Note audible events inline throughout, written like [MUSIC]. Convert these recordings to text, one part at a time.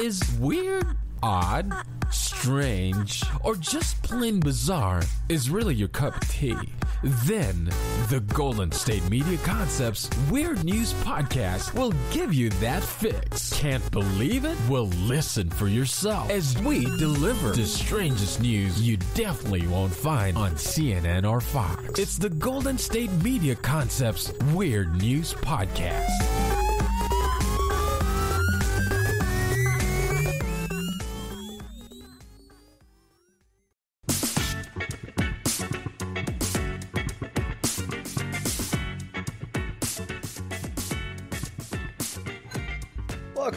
is weird, odd, strange, or just plain bizarre is really your cup of tea, then the Golden State Media Concepts Weird News Podcast will give you that fix. Can't believe it? Well, listen for yourself as we deliver the strangest news you definitely won't find on CNN or Fox. It's the Golden State Media Concepts Weird News Podcast.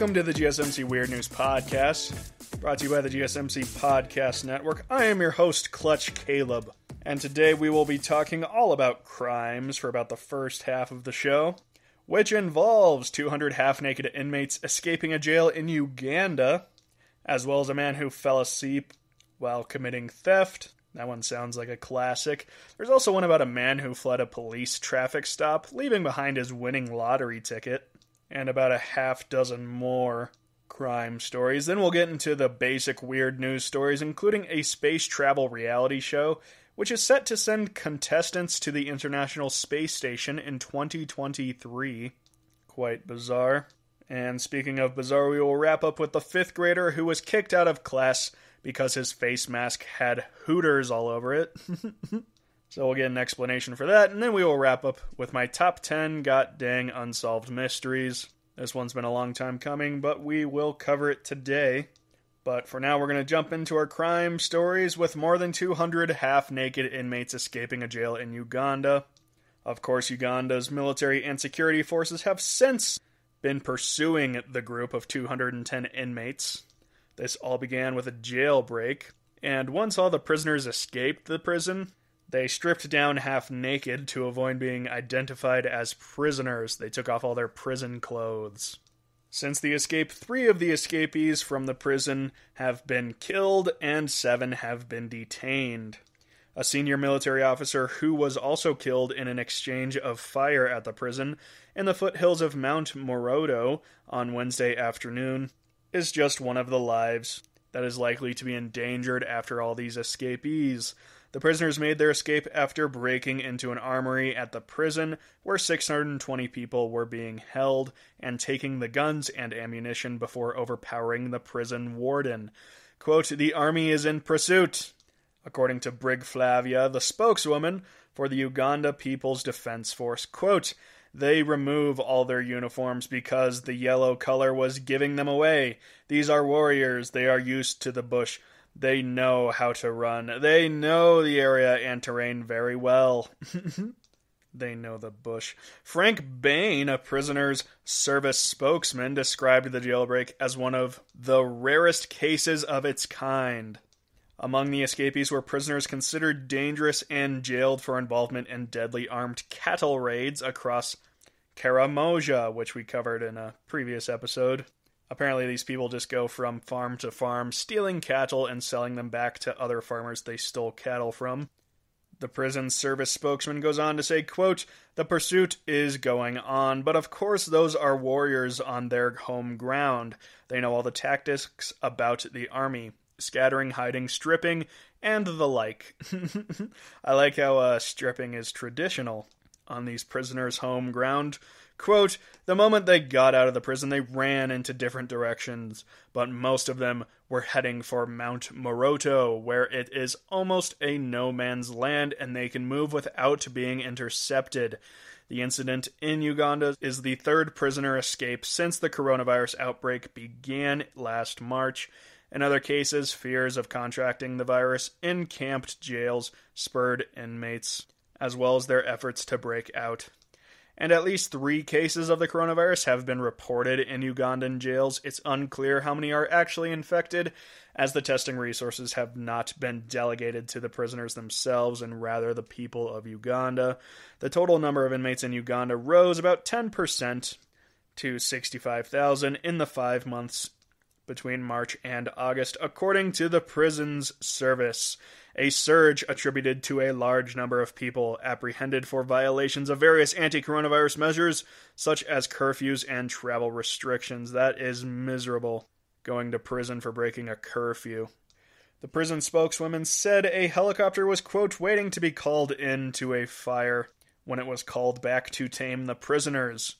Welcome to the GSMC Weird News Podcast, brought to you by the GSMC Podcast Network. I am your host, Clutch Caleb, and today we will be talking all about crimes for about the first half of the show, which involves 200 half naked inmates escaping a jail in Uganda, as well as a man who fell asleep while committing theft. That one sounds like a classic. There's also one about a man who fled a police traffic stop, leaving behind his winning lottery ticket and about a half dozen more crime stories. Then we'll get into the basic weird news stories, including a space travel reality show, which is set to send contestants to the International Space Station in 2023. Quite bizarre. And speaking of bizarre, we will wrap up with the fifth grader who was kicked out of class because his face mask had Hooters all over it. [LAUGHS] So we'll get an explanation for that, and then we will wrap up with my top 10 got dang unsolved mysteries. This one's been a long time coming, but we will cover it today. But for now, we're going to jump into our crime stories with more than 200 half naked inmates escaping a jail in Uganda. Of course, Uganda's military and security forces have since been pursuing the group of 210 inmates. This all began with a jailbreak, and once all the prisoners escaped the prison, they stripped down half naked to avoid being identified as prisoners. They took off all their prison clothes. Since the escape, three of the escapees from the prison have been killed and seven have been detained. A senior military officer who was also killed in an exchange of fire at the prison in the foothills of Mount Moroto on Wednesday afternoon is just one of the lives that is likely to be endangered after all these escapees. The prisoners made their escape after breaking into an armory at the prison where 620 people were being held and taking the guns and ammunition before overpowering the prison warden. Quote, the army is in pursuit. According to Brig Flavia, the spokeswoman for the Uganda People's Defense Force, quote, they remove all their uniforms because the yellow color was giving them away. These are warriors. They are used to the bush. They know how to run. They know the area and terrain very well. [LAUGHS] they know the bush. Frank Baine, a prisoner's service spokesman, described the jailbreak as one of the rarest cases of its kind. Among the escapees were prisoners considered dangerous and jailed for involvement in deadly armed cattle raids across Karamoja, which we covered in a previous episode. Apparently, these people just go from farm to farm, stealing cattle and selling them back to other farmers they stole cattle from. The prison service spokesman goes on to say, quote, The pursuit is going on, but of course those are warriors on their home ground. They know all the tactics about the army scattering, hiding, stripping, and the like. [LAUGHS] I like how uh, stripping is traditional on these prisoners' home ground. Quote, the moment they got out of the prison, they ran into different directions, but most of them were heading for Mount Moroto, where it is almost a no man's land and they can move without being intercepted. The incident in Uganda is the third prisoner escape since the coronavirus outbreak began last March. In other cases, fears of contracting the virus in camped jails spurred inmates, as well as their efforts to break out and at least three cases of the coronavirus have been reported in Ugandan jails. It's unclear how many are actually infected, as the testing resources have not been delegated to the prisoners themselves and rather the people of Uganda. The total number of inmates in Uganda rose about 10% to 65,000 in the five months between March and August, according to the prisons service a surge attributed to a large number of people apprehended for violations of various anti coronavirus measures, such as curfews and travel restrictions. That is miserable. going to prison for breaking a curfew. The prison spokeswoman said a helicopter was, quote, waiting to be called in to a fire when it was called back to tame the prisoners.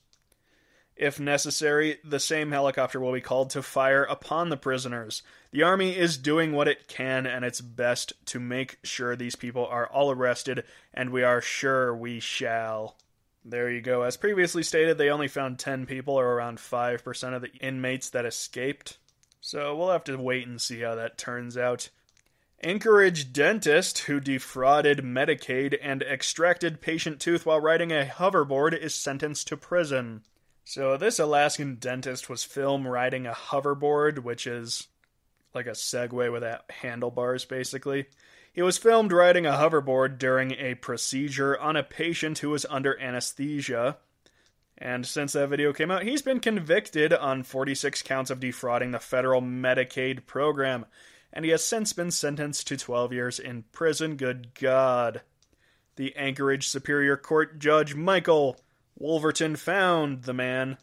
If necessary, the same helicopter will be called to fire upon the prisoners. The Army is doing what it can and its best to make sure these people are all arrested, and we are sure we shall. There you go. As previously stated, they only found 10 people, or around 5% of the inmates that escaped. So we'll have to wait and see how that turns out. Anchorage dentist who defrauded Medicaid and extracted patient tooth while riding a hoverboard is sentenced to prison. So this Alaskan dentist was filmed riding a hoverboard, which is like a Segway without handlebars, basically. He was filmed riding a hoverboard during a procedure on a patient who was under anesthesia. And since that video came out, he's been convicted on 46 counts of defrauding the federal Medicaid program, and he has since been sentenced to 12 years in prison. Good God. The Anchorage Superior Court Judge Michael Wolverton found the man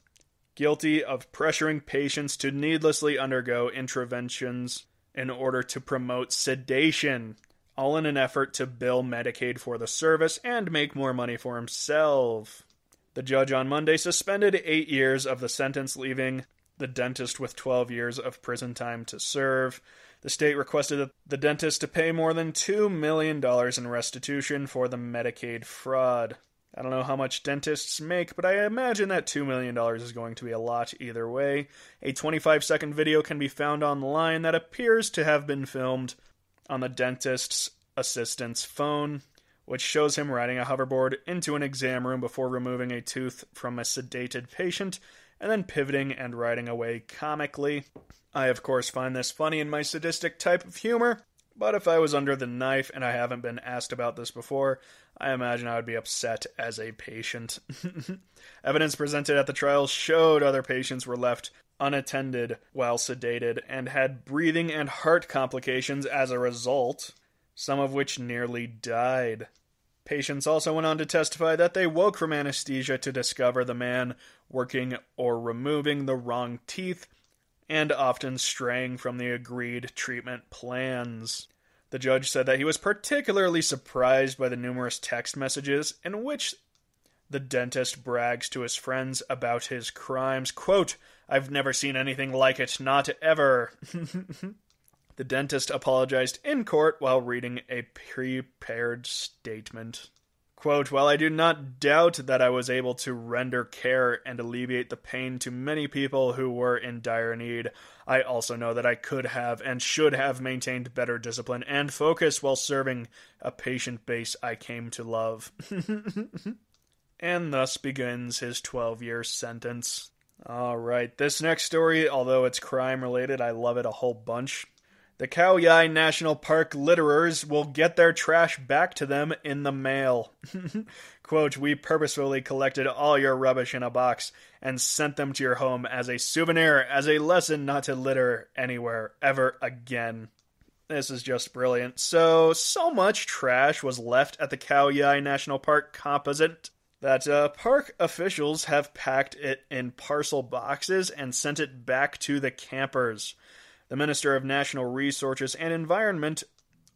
guilty of pressuring patients to needlessly undergo interventions in order to promote sedation, all in an effort to bill Medicaid for the service and make more money for himself. The judge on Monday suspended eight years of the sentence, leaving the dentist with 12 years of prison time to serve. The state requested that the dentist to pay more than $2 million in restitution for the Medicaid fraud. I don't know how much dentists make, but I imagine that $2 million is going to be a lot either way. A 25 second video can be found online that appears to have been filmed on the dentist's assistant's phone, which shows him riding a hoverboard into an exam room before removing a tooth from a sedated patient and then pivoting and riding away comically. I, of course, find this funny in my sadistic type of humor, but if I was under the knife and I haven't been asked about this before, I imagine I would be upset as a patient. [LAUGHS] Evidence presented at the trial showed other patients were left unattended while sedated and had breathing and heart complications as a result, some of which nearly died. Patients also went on to testify that they woke from anesthesia to discover the man working or removing the wrong teeth and often straying from the agreed treatment plans. The judge said that he was particularly surprised by the numerous text messages in which the dentist brags to his friends about his crimes. Quote, I've never seen anything like it, not ever. [LAUGHS] the dentist apologized in court while reading a prepared statement. Quote, While I do not doubt that I was able to render care and alleviate the pain to many people who were in dire need, I also know that I could have and should have maintained better discipline and focus while serving a patient base I came to love. [LAUGHS] and thus begins his 12 year sentence. All right, this next story, although it's crime related, I love it a whole bunch. The Khao Yai National Park litterers will get their trash back to them in the mail. [LAUGHS] Quote, We purposefully collected all your rubbish in a box and sent them to your home as a souvenir, as a lesson not to litter anywhere ever again. This is just brilliant. So, so much trash was left at the Khao Yai National Park composite that uh, park officials have packed it in parcel boxes and sent it back to the campers. The Minister of National Resources and Environment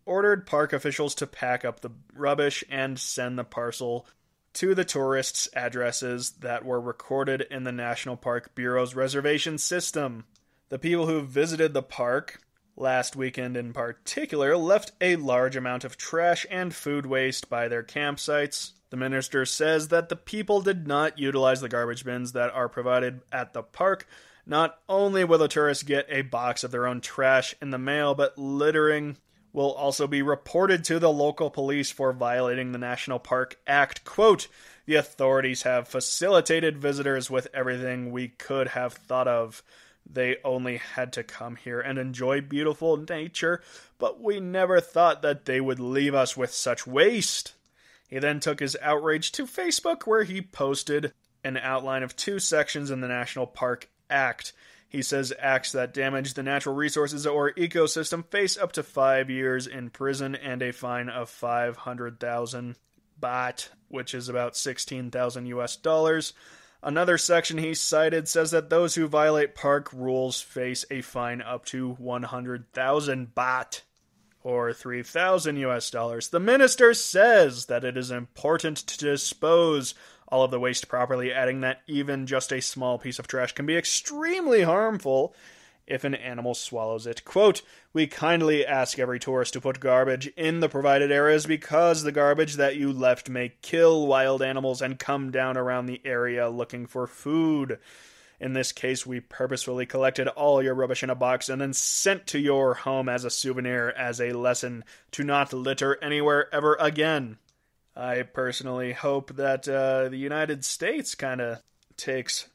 ordered park officials to pack up the rubbish and send the parcel to the tourists' addresses that were recorded in the National Park Bureau's reservation system. The people who visited the park last weekend in particular left a large amount of trash and food waste by their campsites. The minister says that the people did not utilize the garbage bins that are provided at the park, not only will the tourists get a box of their own trash in the mail, but littering will also be reported to the local police for violating the National Park Act. Quote, the authorities have facilitated visitors with everything we could have thought of. They only had to come here and enjoy beautiful nature, but we never thought that they would leave us with such waste. He then took his outrage to Facebook, where he posted an outline of two sections in the National Park act. He says acts that damage the natural resources or ecosystem face up to five years in prison and a fine of 500,000 baht, which is about 16,000 US dollars. Another section he cited says that those who violate park rules face a fine up to 100,000 baht or 3,000 US dollars. The minister says that it is important to dispose all of the waste properly, adding that even just a small piece of trash can be extremely harmful if an animal swallows it. Quote, We kindly ask every tourist to put garbage in the provided areas because the garbage that you left may kill wild animals and come down around the area looking for food. In this case, we purposefully collected all your rubbish in a box and then sent to your home as a souvenir as a lesson to not litter anywhere ever again. I personally hope that uh, the United States kind of takes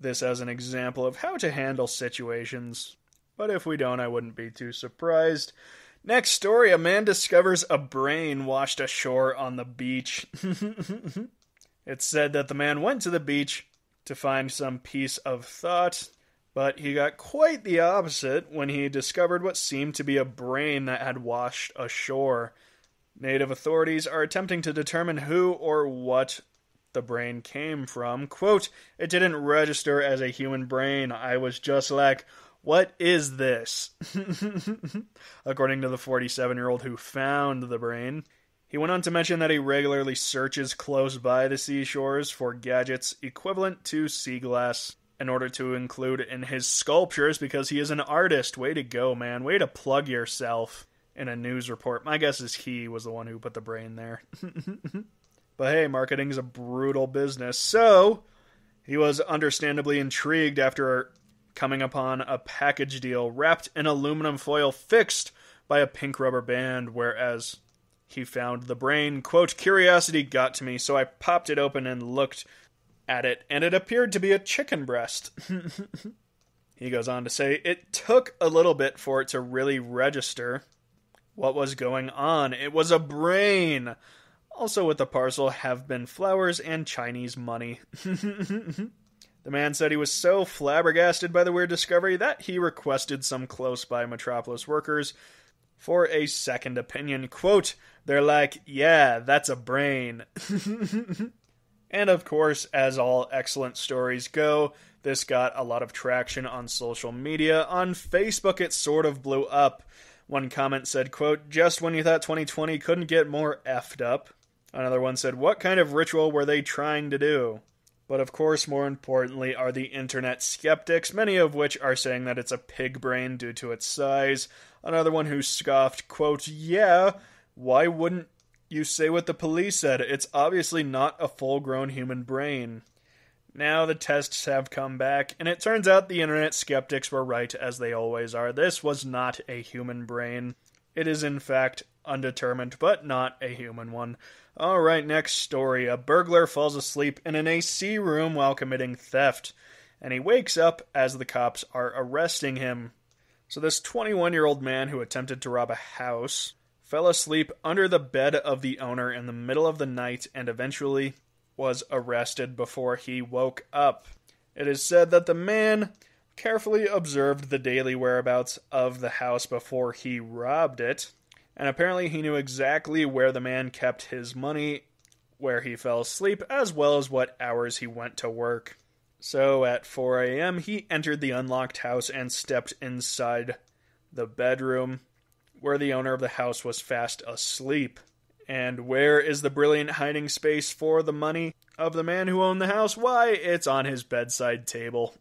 this as an example of how to handle situations. But if we don't, I wouldn't be too surprised. Next story a man discovers a brain washed ashore on the beach. [LAUGHS] it's said that the man went to the beach to find some piece of thought, but he got quite the opposite when he discovered what seemed to be a brain that had washed ashore. Native authorities are attempting to determine who or what the brain came from. Quote, it didn't register as a human brain. I was just like, what is this? [LAUGHS] According to the 47 year old who found the brain. He went on to mention that he regularly searches close by the seashores for gadgets equivalent to sea glass in order to include in his sculptures because he is an artist. Way to go, man. Way to plug yourself in a news report. My guess is he was the one who put the brain there. [LAUGHS] but hey, marketing is a brutal business. So, he was understandably intrigued after coming upon a package deal wrapped in aluminum foil fixed by a pink rubber band, whereas he found the brain. Quote, curiosity got to me, so I popped it open and looked at it, and it appeared to be a chicken breast. [LAUGHS] he goes on to say, it took a little bit for it to really register what was going on. It was a brain. Also, with the parcel have been flowers and Chinese money. [LAUGHS] the man said he was so flabbergasted by the weird discovery that he requested some close by Metropolis workers for a second opinion. Quote, they're like, yeah, that's a brain. [LAUGHS] and of course, as all excellent stories go, this got a lot of traction on social media. On Facebook, it sort of blew up. One comment said, quote, just when you thought 2020 couldn't get more effed up. Another one said, what kind of ritual were they trying to do? But of course, more importantly, are the internet skeptics, many of which are saying that it's a pig brain due to its size. Another one who scoffed, quote, yeah, why wouldn't you say what the police said? It's obviously not a full grown human brain. Now the tests have come back, and it turns out the internet skeptics were right, as they always are. This was not a human brain. It is, in fact, undetermined, but not a human one. Alright, next story. A burglar falls asleep in an AC room while committing theft, and he wakes up as the cops are arresting him. So, this 21 year old man who attempted to rob a house fell asleep under the bed of the owner in the middle of the night and eventually was arrested before he woke up. It is said that the man carefully observed the daily whereabouts of the house before he robbed it, and apparently he knew exactly where the man kept his money, where he fell asleep, as well as what hours he went to work. So at 4 a.m., he entered the unlocked house and stepped inside the bedroom where the owner of the house was fast asleep. And where is the brilliant hiding space for the money of the man who owned the house? Why, it's on his bedside table.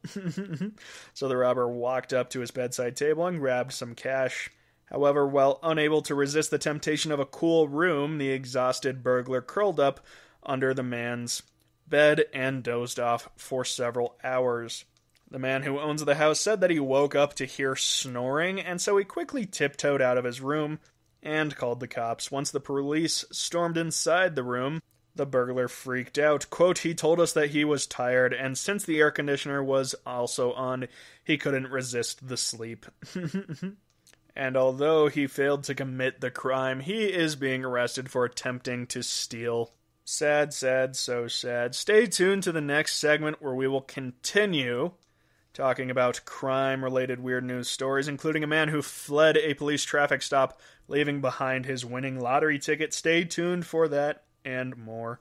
[LAUGHS] so the robber walked up to his bedside table and grabbed some cash. However, while unable to resist the temptation of a cool room, the exhausted burglar curled up under the man's bed and dozed off for several hours. The man who owns the house said that he woke up to hear snoring, and so he quickly tiptoed out of his room and called the cops. Once the police stormed inside the room, the burglar freaked out. Quote, he told us that he was tired, and since the air conditioner was also on, he couldn't resist the sleep. [LAUGHS] and although he failed to commit the crime, he is being arrested for attempting to steal. Sad, sad, so sad. Stay tuned to the next segment where we will continue talking about crime related weird news stories, including a man who fled a police traffic stop, leaving behind his winning lottery ticket. Stay tuned for that and more.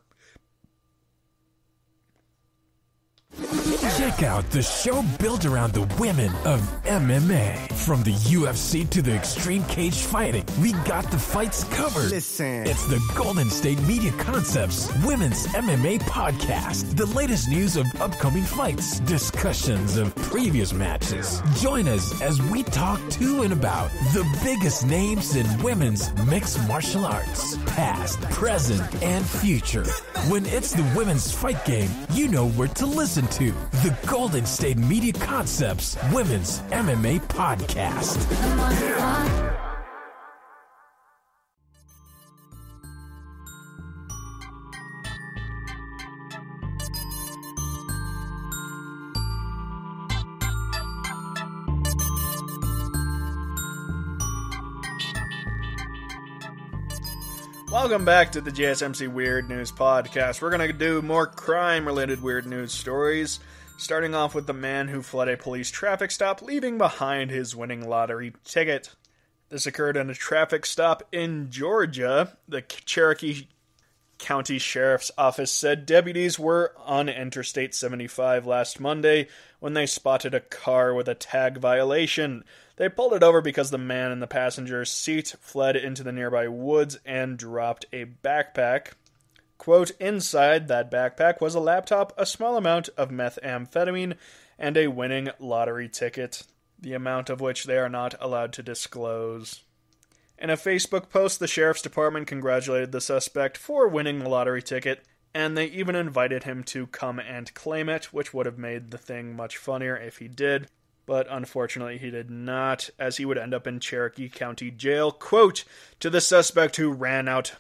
Check out the show built around the women of MMA. From the UFC to the extreme cage fighting, we got the fights covered. Listen. It's the Golden State Media Concepts Women's MMA Podcast. The latest news of upcoming fights, discussions of previous matches. Join us as we talk to and about the biggest names in women's mixed martial arts, past, present, and future. When it's the women's fight game, you know where to listen to the Golden State Media Concepts Women's MMA Podcast. Welcome back to the GSMC Weird News Podcast. We're going to do more crime related weird news stories, starting off with the man who fled a police traffic stop, leaving behind his winning lottery ticket. This occurred in a traffic stop in Georgia. The Cherokee County Sheriff's Office said deputies were on Interstate 75 last Monday when they spotted a car with a tag violation. They pulled it over because the man in the passenger's seat fled into the nearby woods and dropped a backpack. Quote, inside that backpack was a laptop, a small amount of methamphetamine, and a winning lottery ticket, the amount of which they are not allowed to disclose. In a Facebook post, the sheriff's department congratulated the suspect for winning the lottery ticket, and they even invited him to come and claim it, which would have made the thing much funnier if he did. But unfortunately, he did not, as he would end up in Cherokee County Jail. Quote To the suspect who ran out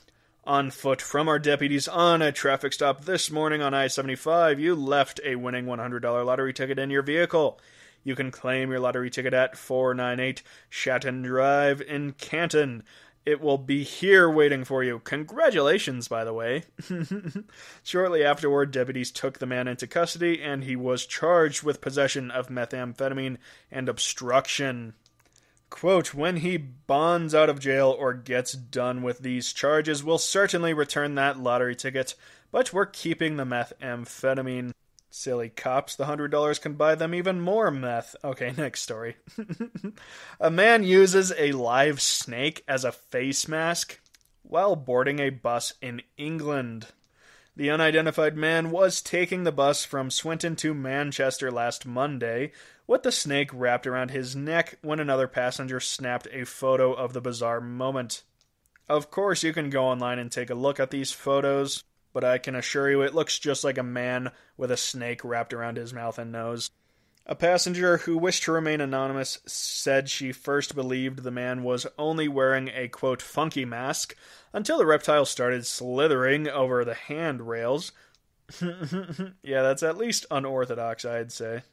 on foot from our deputies on a traffic stop this morning on I 75, you left a winning $100 lottery ticket in your vehicle. You can claim your lottery ticket at 498 Chattin Drive in Canton. It will be here waiting for you. Congratulations, by the way. [LAUGHS] Shortly afterward, deputies took the man into custody and he was charged with possession of methamphetamine and obstruction. Quote, when he bonds out of jail or gets done with these charges, we'll certainly return that lottery ticket, but we're keeping the methamphetamine. Silly cops, the hundred dollars can buy them even more meth. Okay, [LAUGHS] next story. [LAUGHS] a man uses a live snake as a face mask while boarding a bus in England. The unidentified man was taking the bus from Swinton to Manchester last Monday with the snake wrapped around his neck when another passenger snapped a photo of the bizarre moment. Of course, you can go online and take a look at these photos but I can assure you it looks just like a man with a snake wrapped around his mouth and nose. A passenger who wished to remain anonymous said she first believed the man was only wearing a quote funky mask until the reptile started slithering over the handrails. [LAUGHS] yeah, that's at least unorthodox, I'd say.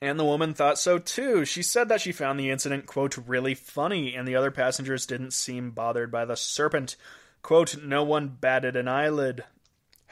And the woman thought so too. She said that she found the incident, quote, really funny, and the other passengers didn't seem bothered by the serpent. Quote, no one batted an eyelid.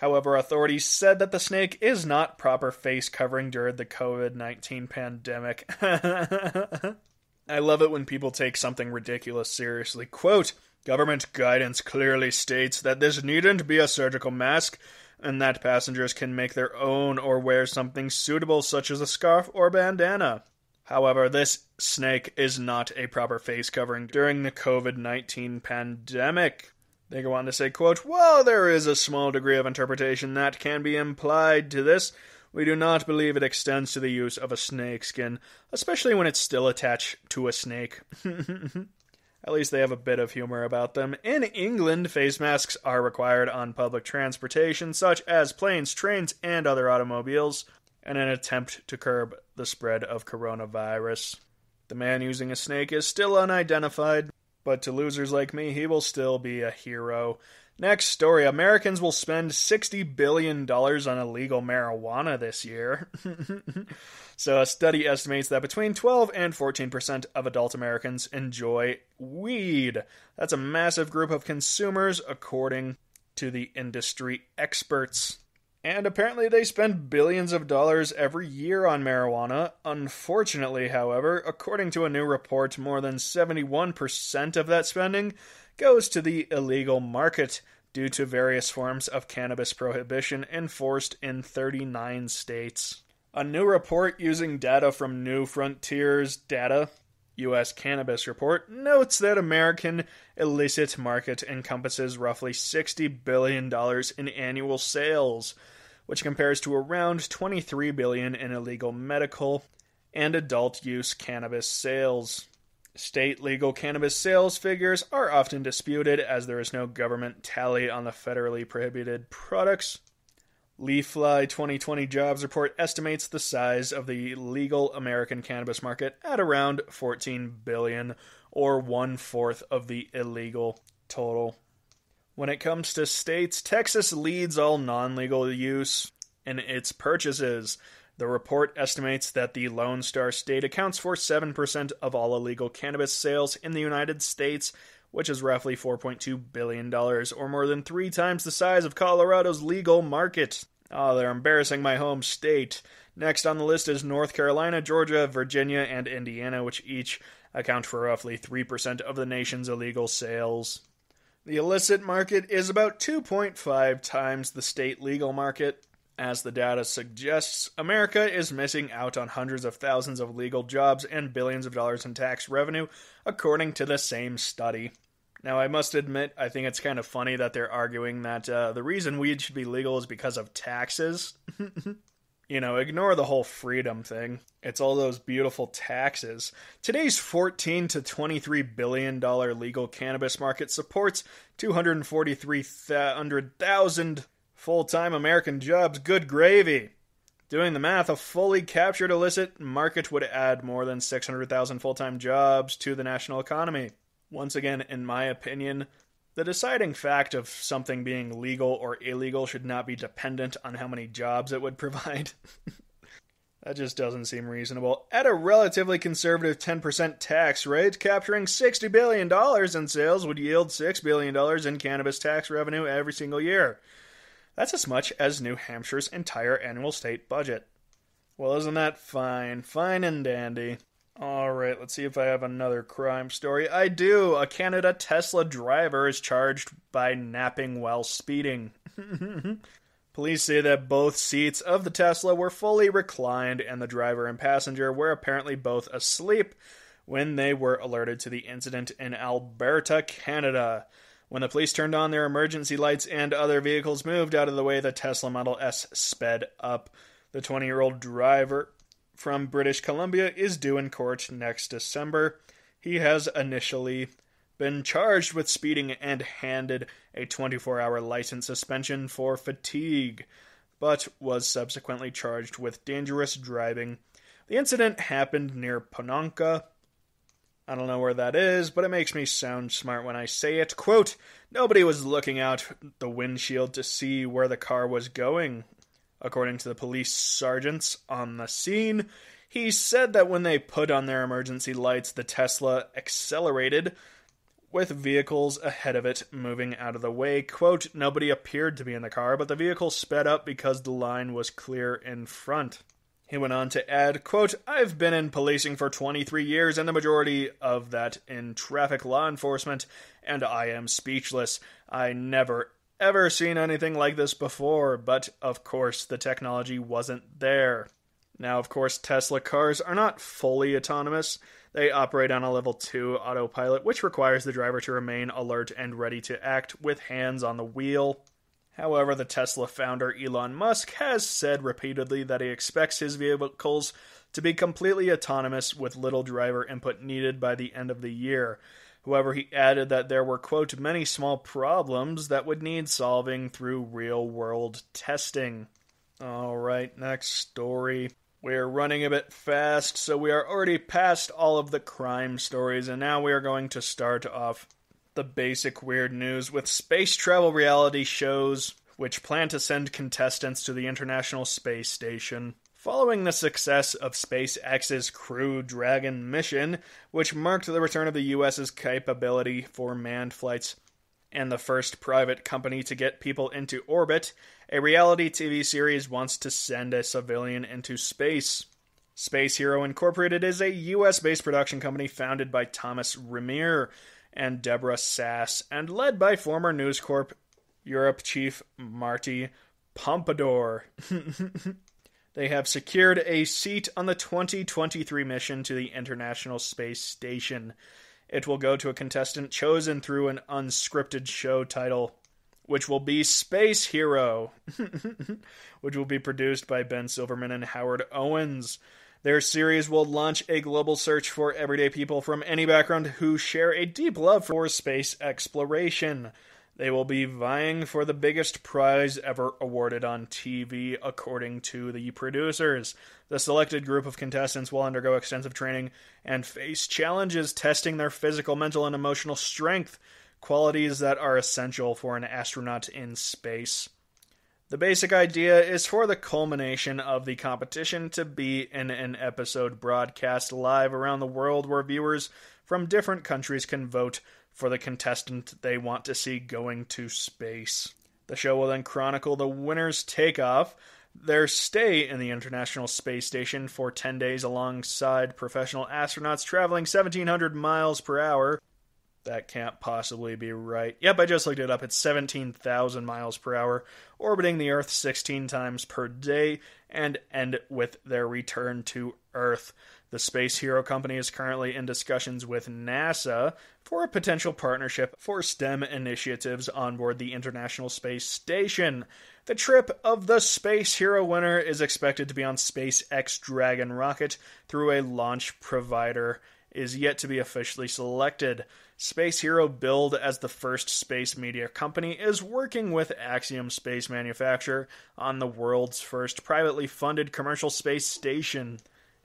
However, authorities said that the snake is not proper face covering during the COVID 19 pandemic. [LAUGHS] I love it when people take something ridiculous seriously. Quote Government guidance clearly states that this needn't be a surgical mask and that passengers can make their own or wear something suitable, such as a scarf or bandana. However, this snake is not a proper face covering during the COVID 19 pandemic. They go on to say, quote, While there is a small degree of interpretation that can be implied to this, we do not believe it extends to the use of a snake skin, especially when it's still attached to a snake. [LAUGHS] At least they have a bit of humor about them. In England, face masks are required on public transportation, such as planes, trains, and other automobiles, in an attempt to curb the spread of coronavirus. The man using a snake is still unidentified, but to losers like me, he will still be a hero. Next story Americans will spend $60 billion on illegal marijuana this year. [LAUGHS] so, a study estimates that between 12 and 14% of adult Americans enjoy weed. That's a massive group of consumers, according to the industry experts. And apparently, they spend billions of dollars every year on marijuana. Unfortunately, however, according to a new report, more than 71% of that spending goes to the illegal market due to various forms of cannabis prohibition enforced in 39 states. A new report using data from New Frontiers Data, U.S. Cannabis Report, notes that American illicit market encompasses roughly $60 billion in annual sales, which compares to around 23 billion in illegal medical and adult use cannabis sales. State legal cannabis sales figures are often disputed as there is no government tally on the federally prohibited products. Leafly 2020 jobs report estimates the size of the legal American cannabis market at around 14 billion or one fourth of the illegal total. When it comes to states, Texas leads all non legal use in its purchases. The report estimates that the Lone Star State accounts for 7% of all illegal cannabis sales in the United States, which is roughly $4.2 billion, or more than three times the size of Colorado's legal market. Oh, they're embarrassing my home state. Next on the list is North Carolina, Georgia, Virginia, and Indiana, which each account for roughly 3% of the nation's illegal sales. The illicit market is about 2.5 times the state legal market. As the data suggests, America is missing out on hundreds of thousands of legal jobs and billions of dollars in tax revenue, according to the same study. Now, I must admit, I think it's kind of funny that they're arguing that uh, the reason weed should be legal is because of taxes. [LAUGHS] you know, ignore the whole freedom thing. It's all those beautiful taxes. Today's 14 to 23 billion dollar legal cannabis market supports 243,000 full-time American jobs. Good gravy. Doing the math, a fully captured illicit market would add more than 600,000 full-time jobs to the national economy. Once again, in my opinion, the deciding fact of something being legal or illegal should not be dependent on how many jobs it would [LAUGHS] provide. that just doesn't seem reasonable. At a relatively conservative 10% tax rate, capturing $60 billion in sales would yield $6 billion in cannabis tax revenue every single year. That's as much as New Hampshire's entire annual state budget. Well, isn't that fine? Fine and dandy. All right, let's see if I have another crime story. I do. A Canada Tesla driver is charged by napping while speeding. [LAUGHS] Police say that both seats of the Tesla were fully reclined and the driver and passenger were apparently both asleep when they were alerted to the incident in Alberta, Canada. When the police turned on their emergency lights and other vehicles moved out of the way, the Tesla Model S sped up. The 20 year old driver from British Columbia is due in court next December. He has initially been charged with speeding and handed a 24 hour license suspension for fatigue, but was subsequently charged with dangerous driving. The incident happened near Ponoka. I don't know where that is, but it makes me sound smart when I say it. Quote, nobody was looking out the windshield to see where the car was going, According to the police sergeants on the scene, he said that when they put on their emergency lights, the Tesla accelerated, with vehicles ahead of it moving out of the way. Quote, nobody appeared to be in the car, but the vehicle sped up because the line was clear in front. He went on to add, quote, I've been in policing for 23 years and the majority of that in traffic law enforcement, and I am speechless. I never ever seen anything like this before, but of course the technology wasn't there. Now, of course, Tesla cars are not fully autonomous. They operate on a level 2 autopilot, which requires the driver to remain alert and ready to act with hands on the wheel. However, the Tesla founder Elon Musk has said repeatedly that he expects his vehicles to be completely autonomous with little driver input needed by the end of the year. However, he added that there were, quote, many small problems that would need solving through real world testing. All right, next story. We're running a bit fast, so we are already past all of the crime stories, and now we are going to start off the basic weird news with space travel reality shows, which plan to send contestants to the International Space Station. Following the success of SpaceX's Crew Dragon mission, which marked the return of the US's capability for manned flights and the first private company to get people into orbit, a reality TV series wants to send a civilian into space. Space Hero Incorporated is a US based production company founded by Thomas Remire and Deborah Sass and led by former News Corp Europe chief Marty Pompadur. [LAUGHS] They have secured a seat on the 2023 mission to the International Space Station. It will go to a contestant chosen through an unscripted show title, which will be Space Hero, [LAUGHS] which will be produced by Ben Silverman and Howard Owens. Their series will launch a global search for everyday people from any background who share a deep love for space exploration. They will be vying for the biggest prize ever awarded on TV, according to the producers. The selected group of contestants will undergo extensive training and face challenges testing their physical, mental, and emotional strength, qualities that are essential for an astronaut in space. The basic idea is for the culmination of the competition to be in an episode broadcast live around the world where viewers from different countries can vote for the contestant they want to see going to space. The show will then chronicle the winner's takeoff, their stay in the International Space Station for 10 days alongside professional astronauts traveling 1,700 miles per hour. That can't possibly be right. Yep, I just looked it up. It's 17,000 miles per hour, orbiting the Earth 16 times per day, and end with their return to Earth. The Space Hero Company is currently in discussions with NASA for a potential partnership for STEM initiatives on board the International Space Station. The trip of the Space Hero winner is expected to be on SpaceX Dragon rocket through a launch provider is yet to be officially selected. Space Hero billed as the first space media company is working with Axiom Space Manufacture on the world's first privately funded commercial space station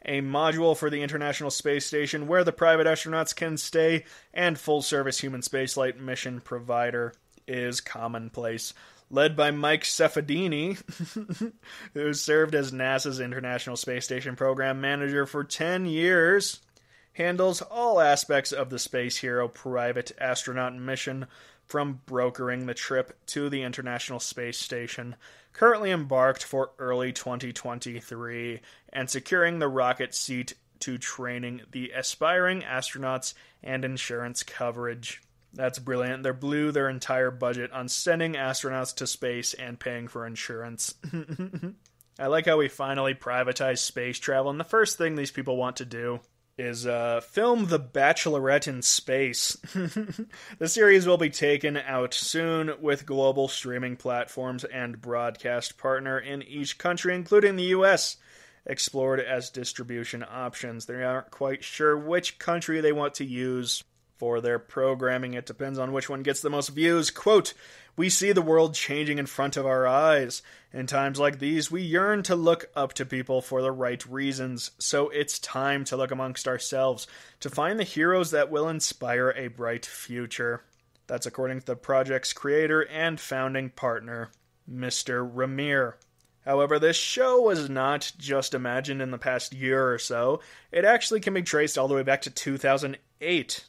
a module for the International Space Station where the private astronauts can stay, and full service human spaceflight mission provider is commonplace. Led by Mike Suffredini, [LAUGHS] who served as NASA's International Space Station program manager for 10 years, handles all aspects of the Space Hero private astronaut mission from brokering the trip to the International Space Station, currently embarked for early 2023, and securing the rocket seat to training the aspiring astronauts and insurance coverage. That's brilliant. They blew their entire budget on sending astronauts to space and paying for insurance. [LAUGHS] I like how we finally privatize space travel, and the first thing these people want to do is uh, film The Bachelorette in Space. [LAUGHS] the series will be taken out soon with global streaming platforms and broadcast partner in each country, including the US, explored as distribution options. They aren't quite sure which country they want to use for their programming. It depends on which one gets the most views. Quote, we see the world changing in front of our eyes. In times like these, we yearn to look up to people for the right reasons. So it's time to look amongst ourselves to find the heroes that will inspire a bright future. That's according to the project's creator and founding partner, Mr. Ramir. However, this show was not just imagined in the past year or so, it actually can be traced all the way back to 2008.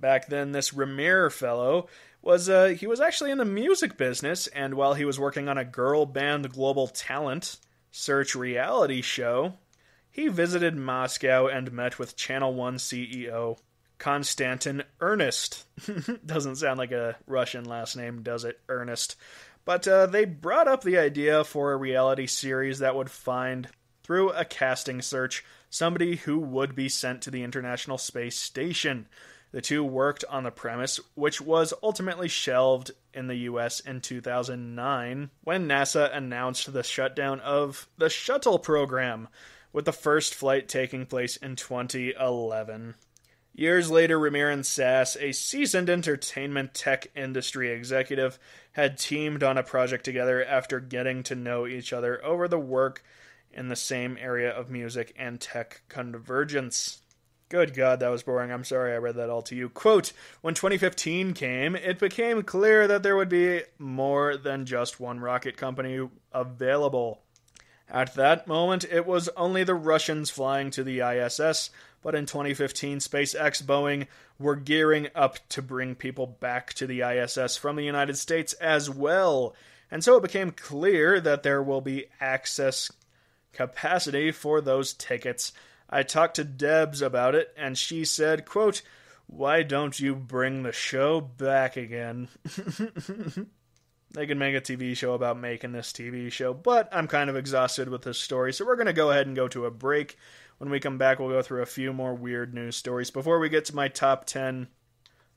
Back then, this Ramir fellow was uh, he was actually in the music business, and while he was working on a girl band global talent search reality show, he visited Moscow and met with Channel One CEO Konstantin Ernest. [LAUGHS] Doesn't sound like a Russian last name, does it? Ernest. But uh, they brought up the idea for a reality series that would find, through a casting search, somebody who would be sent to the International Space Station. The two worked on the premise, which was ultimately shelved in the US in 2009 when NASA announced the shutdown of the shuttle program, with the first flight taking place in 2011. Years later, Ramir and Sass, a seasoned entertainment tech industry executive, had teamed on a project together after getting to know each other over the work in the same area of music and tech convergence. Good God, that was boring. I'm sorry I read that all to you. Quote When 2015 came, it became clear that there would be more than just one rocket company available. At that moment, it was only the Russians flying to the ISS, but in 2015, SpaceX Boeing were gearing up to bring people back to the ISS from the United States as well. And so it became clear that there will be access capacity for those tickets I talked to Debs about it, and she said, quote, Why don't you bring the show back again? [LAUGHS] they could make a TV show about making this TV show, but I'm kind of exhausted with this story, so we're going to go ahead and go to a break. When we come back, we'll go through a few more weird news stories before we get to my top 10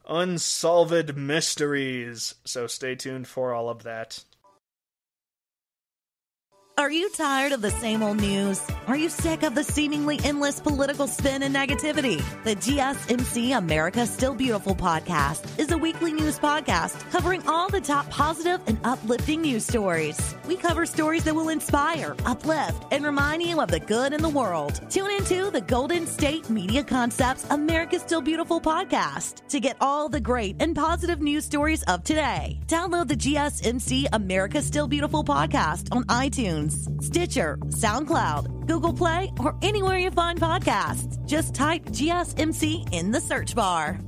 unsolved mysteries. So stay tuned for all of that. Are you tired of the same old news? Are you sick of the seemingly endless political spin and negativity? The GSMC America Still Beautiful podcast is a weekly news podcast covering all the top positive and uplifting news stories. We cover stories that will inspire, uplift, and remind you of the good in the world. Tune into the Golden State Media Concepts America Still Beautiful podcast to get all the great and positive news stories of today. Download the GSMC America Still Beautiful podcast on iTunes. Stitcher, SoundCloud, Google Play, or anywhere you find podcasts. Just type GSMC in the search bar.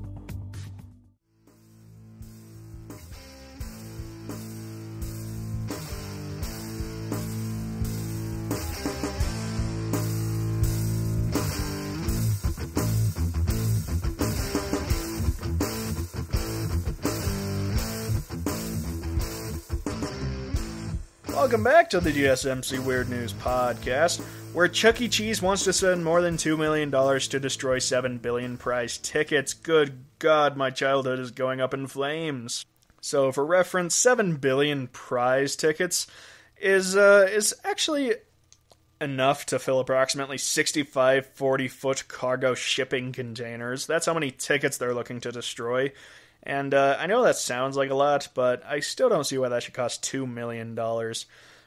Welcome back to the GSMC Weird News Podcast, where Chuck E. Cheese wants to spend more than $2 million to destroy 7 billion prize tickets. Good God, my childhood is going up in flames. So, for reference, 7 billion prize tickets is, uh, is actually enough to fill approximately 65 40 foot cargo shipping containers. That's how many tickets they're looking to destroy. And uh, I know that sounds like a lot, but I still don't see why that should cost $2 million.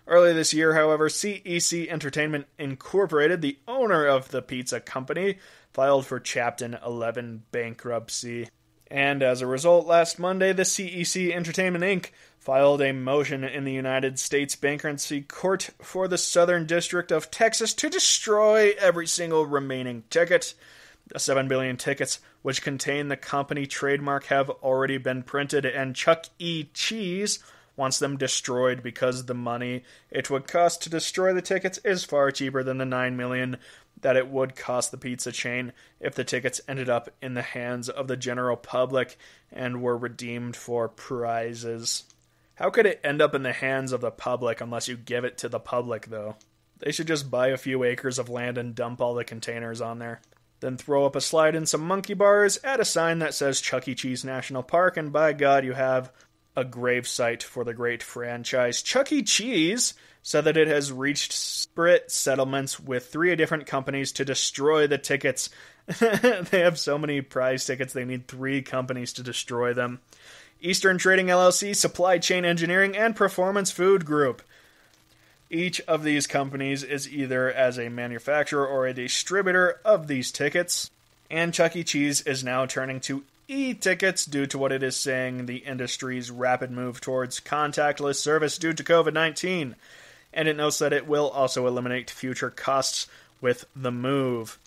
Earlier this year, however, CEC Entertainment Incorporated, the owner of the pizza company, filed for Chapter 11 bankruptcy. And as a result, last Monday, the CEC Entertainment Inc. filed a motion in the United States Bankruptcy Court for the Southern District of Texas to destroy every single remaining ticket. The 7 billion tickets, which contain the company trademark, have already been printed, and Chuck E. Cheese wants them destroyed because the money it would cost to destroy the tickets is far cheaper than the 9 million that it would cost the pizza chain if the tickets ended up in the hands of the general public and were redeemed for prizes. How could it end up in the hands of the public unless you give it to the public, though? They should just buy a few acres of land and dump all the containers on there. Then throw up a slide and some monkey bars, add a sign that says Chuck E. Cheese National Park, and by God, you have a grave site for the great franchise. Chuck E. Cheese said that it has reached spirit settlements with three different companies to destroy the tickets. [LAUGHS] they have so many prize tickets, they need three companies to destroy them. Eastern Trading LLC, Supply Chain Engineering, and Performance Food Group. Each of these companies is either as a manufacturer or a distributor of these tickets, and Chuck E. Cheese is now turning to e tickets due to what it is saying the industry's rapid move towards contactless service due to COVID 19. And it notes that it will also eliminate future costs with the move.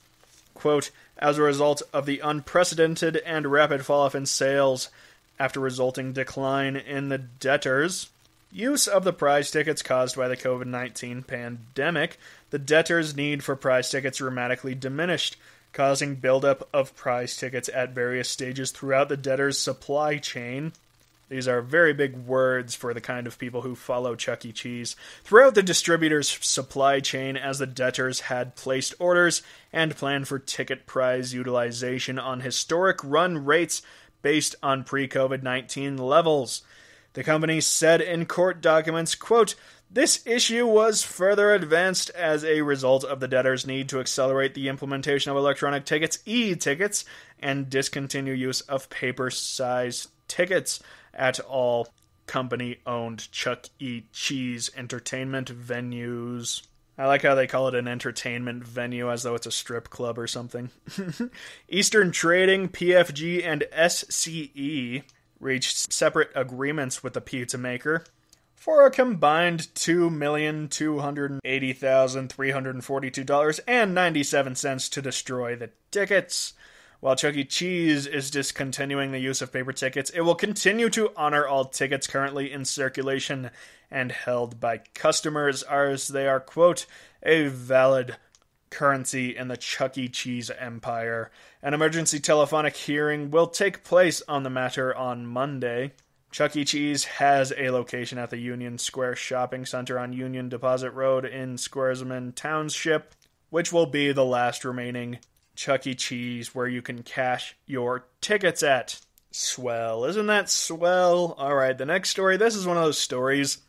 Quote, as a result of the unprecedented and rapid fall off in sales after resulting decline in the debtors, use of the prize tickets caused by the COVID 19 pandemic, the debtors' need for prize tickets dramatically diminished, causing buildup of prize tickets at various stages throughout the debtors' supply chain. These are very big words for the kind of people who follow Chuck E. Cheese. Throughout the distributor's supply chain, as the debtors had placed orders and planned for ticket prize utilization on historic run rates based on pre COVID 19 levels. The company said in court documents, quote, this issue was further advanced as a result of the debtor's need to accelerate the implementation of electronic tickets, e tickets, and discontinue use of paper sized tickets at all company owned Chuck E. Cheese entertainment venues. I like how they call it an entertainment venue as though it's a strip club or something. [LAUGHS] Eastern Trading, PFG, and SCE reached separate agreements with the pizza maker for a combined $2,280,342.97 to destroy the tickets. While Chuck E. Cheese is discontinuing the use of paper tickets, it will continue to honor all tickets currently in circulation and held by customers as they are, quote, a valid currency in the Chuck E. Cheese empire. An emergency telephonic hearing will take place on the matter on Monday. Chuck E. Cheese has a location at the Union Square Shopping Center on Union Deposit Road in Squaresman Township, which will be the last remaining Chuck E. Cheese where you can cash your tickets at. Swell. Isn't that swell? Alright, the next story. This is one of those stories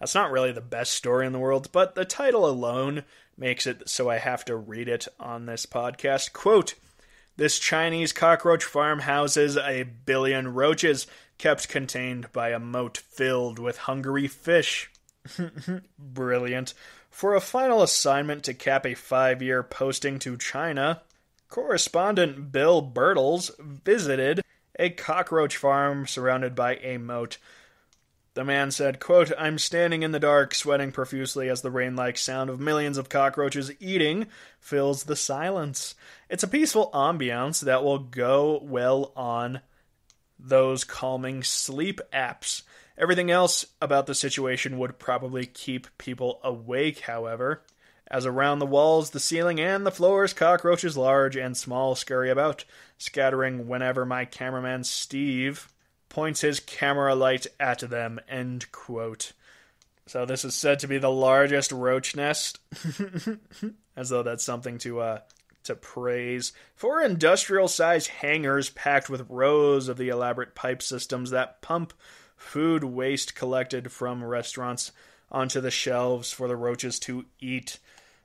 that's not really the best story in the world, but the title alone makes it so I have to read it on this podcast. Quote This Chinese cockroach farm houses a billion roaches kept contained by a moat filled with hungry fish. [LAUGHS] Brilliant. For a final assignment to cap a five year posting to China, correspondent Bill Birtles visited a cockroach farm surrounded by a moat. The man said, quote, I'm standing in the dark, sweating profusely as the rain like sound of millions of cockroaches eating fills the silence. It's a peaceful ambiance that will go well on those calming sleep apps. Everything else about the situation would probably keep people awake, however, as around the walls, the ceiling, and the floors, cockroaches large and small scurry about, scattering whenever my cameraman Steve points his camera light at them. End quote. So this is said to be the largest roach nest, [LAUGHS] as though that's something to uh, to praise. Four industrial sized hangars packed with rows of the elaborate pipe systems that pump food waste collected from restaurants onto the shelves for the roaches to eat.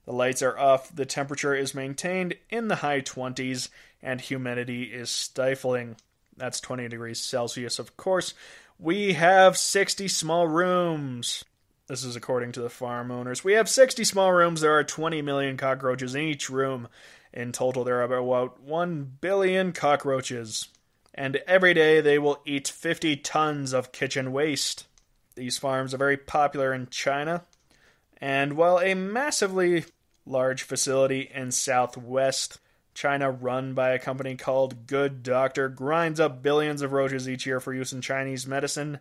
The lights are off, the temperature is maintained in the high 20s, and humidity is stifling. That's 20 degrees Celsius, of course. We have 60 small rooms. This is according to the farm owners. We have 60 small rooms. There are 20 million cockroaches in each room. In total, there are about 1 billion cockroaches. And every day they will eat 50 tons of kitchen waste. These farms are very popular in China. And while a massively large facility in southwest China, run by a company called Good Doctor, grinds up billions of roaches each year for use in Chinese medicine.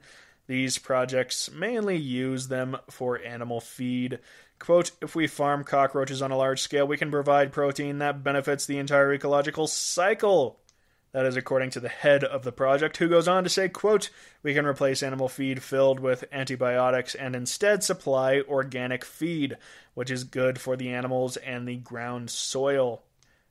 These projects mainly use them for animal feed. Quote, if we farm cockroaches on a large scale, we can provide protein that benefits the entire ecological cycle. That is according to the head of the project, who goes on to say, quote, we can replace animal feed filled with antibiotics and instead supply organic feed, which is good for the animals and the ground soil.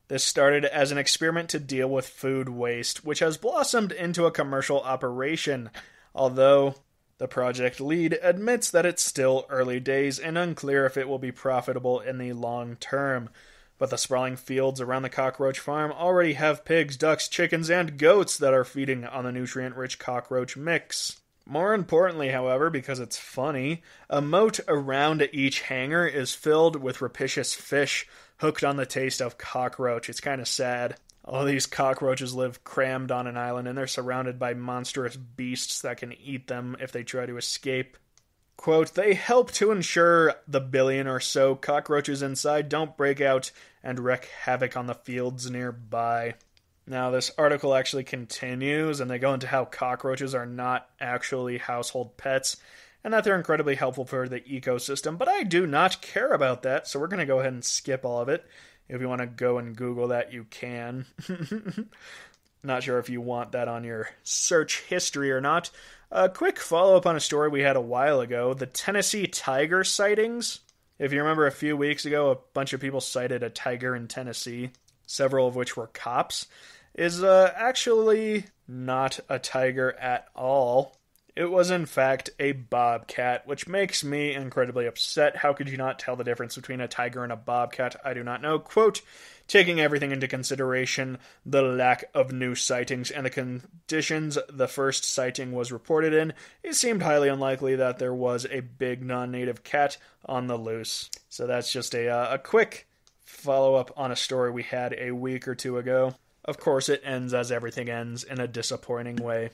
This started as an experiment to deal with food waste, which has blossomed into a commercial operation, although the project lead admits that it's still early days and unclear if it will be profitable in the long term. But the sprawling fields around the cockroach farm already have pigs, ducks, chickens, and goats that are feeding on the nutrient rich cockroach mix. More importantly, however, because it's funny, a moat around each hangar is filled with rapacious fish hooked on the taste of cockroach. It's kind of sad. All these cockroaches live crammed on an island and they're surrounded by monstrous beasts that can eat them if they try to escape. Quote, they help to ensure the billion or so cockroaches inside don't break out and wreak havoc on the fields nearby. Now, this article actually continues, and they go into how cockroaches are not actually household pets and that they're incredibly helpful for the ecosystem. But I do not care about that, so we're going to go ahead and skip all of it. If you want to go and Google that, you can. [LAUGHS] not sure if you want that on your search history or not. A quick follow up on a story we had a while ago the Tennessee tiger sightings. If you remember a few weeks ago, a bunch of people sighted a tiger in Tennessee, several of which were cops, is uh, actually not a tiger at all. It was, in fact, a bobcat, which makes me incredibly upset. How could you not tell the difference between a tiger and a bobcat? I do not know. Quote, taking everything into consideration, the lack of new sightings and the conditions the first sighting was reported in, it seemed highly unlikely that there was a big non native cat on the loose. So that's just a, uh, a quick follow up on a story we had a week or two ago. Of course, it ends as everything ends in a disappointing way.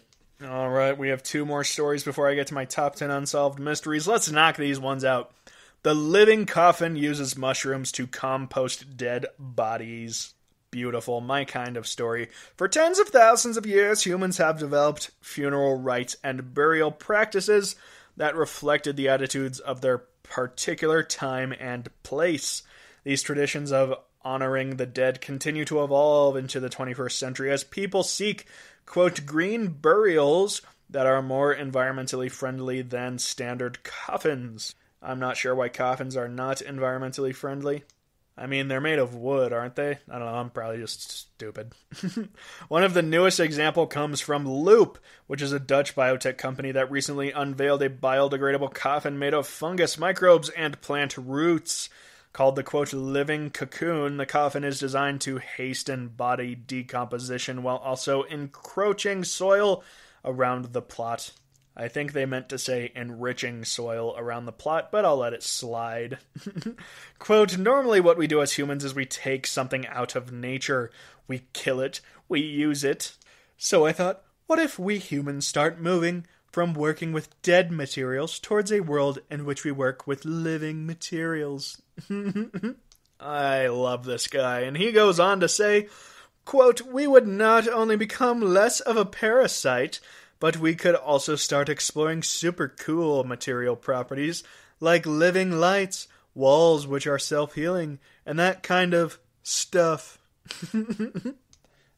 All right, we have two more stories before I get to my top 10 unsolved mysteries. Let's knock these ones out. The living coffin uses mushrooms to compost dead bodies. Beautiful, my kind of story. For tens of thousands of years, humans have developed funeral rites and burial practices that reflected the attitudes of their particular time and place. These traditions of honoring the dead continue to evolve into the 21st century as people seek quote, green burials that are more environmentally friendly than standard coffins. I'm not sure why coffins are not environmentally friendly. I mean, they're made of wood, aren't they? I don't know, I'm probably just stupid. [LAUGHS] One of the newest example comes from Loop, which is a Dutch biotech company that recently unveiled a biodegradable coffin made of fungus, microbes, and plant roots. Called the quote living cocoon, the coffin is designed to hasten body decomposition while also encroaching soil around the plot. I think they meant to say enriching soil around the plot, but I'll let it slide. [LAUGHS] Quote Normally, what we do as humans is we take something out of nature, we kill it, we use it. So I thought, what if we humans start moving from working with dead materials towards a world in which we work with living materials? [LAUGHS] I love this guy, and he goes on to say, quote, We would not only become less of a parasite, but we could also start exploring super cool material properties like living lights, walls which are self healing, and that kind of stuff. [LAUGHS]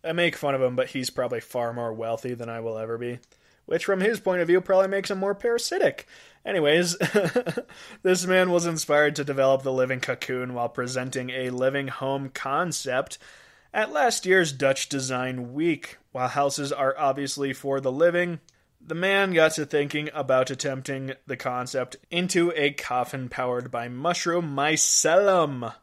I make fun of him, but he's probably far more wealthy than I will ever be. Which, from his point of view, probably makes him more parasitic. Anyways, [LAUGHS] this man was inspired to develop the living cocoon while presenting a living home concept at last year's Dutch Design Week, while houses are obviously for the living, the man got to thinking about attempting the concept into a coffin powered by mushroom mycelium,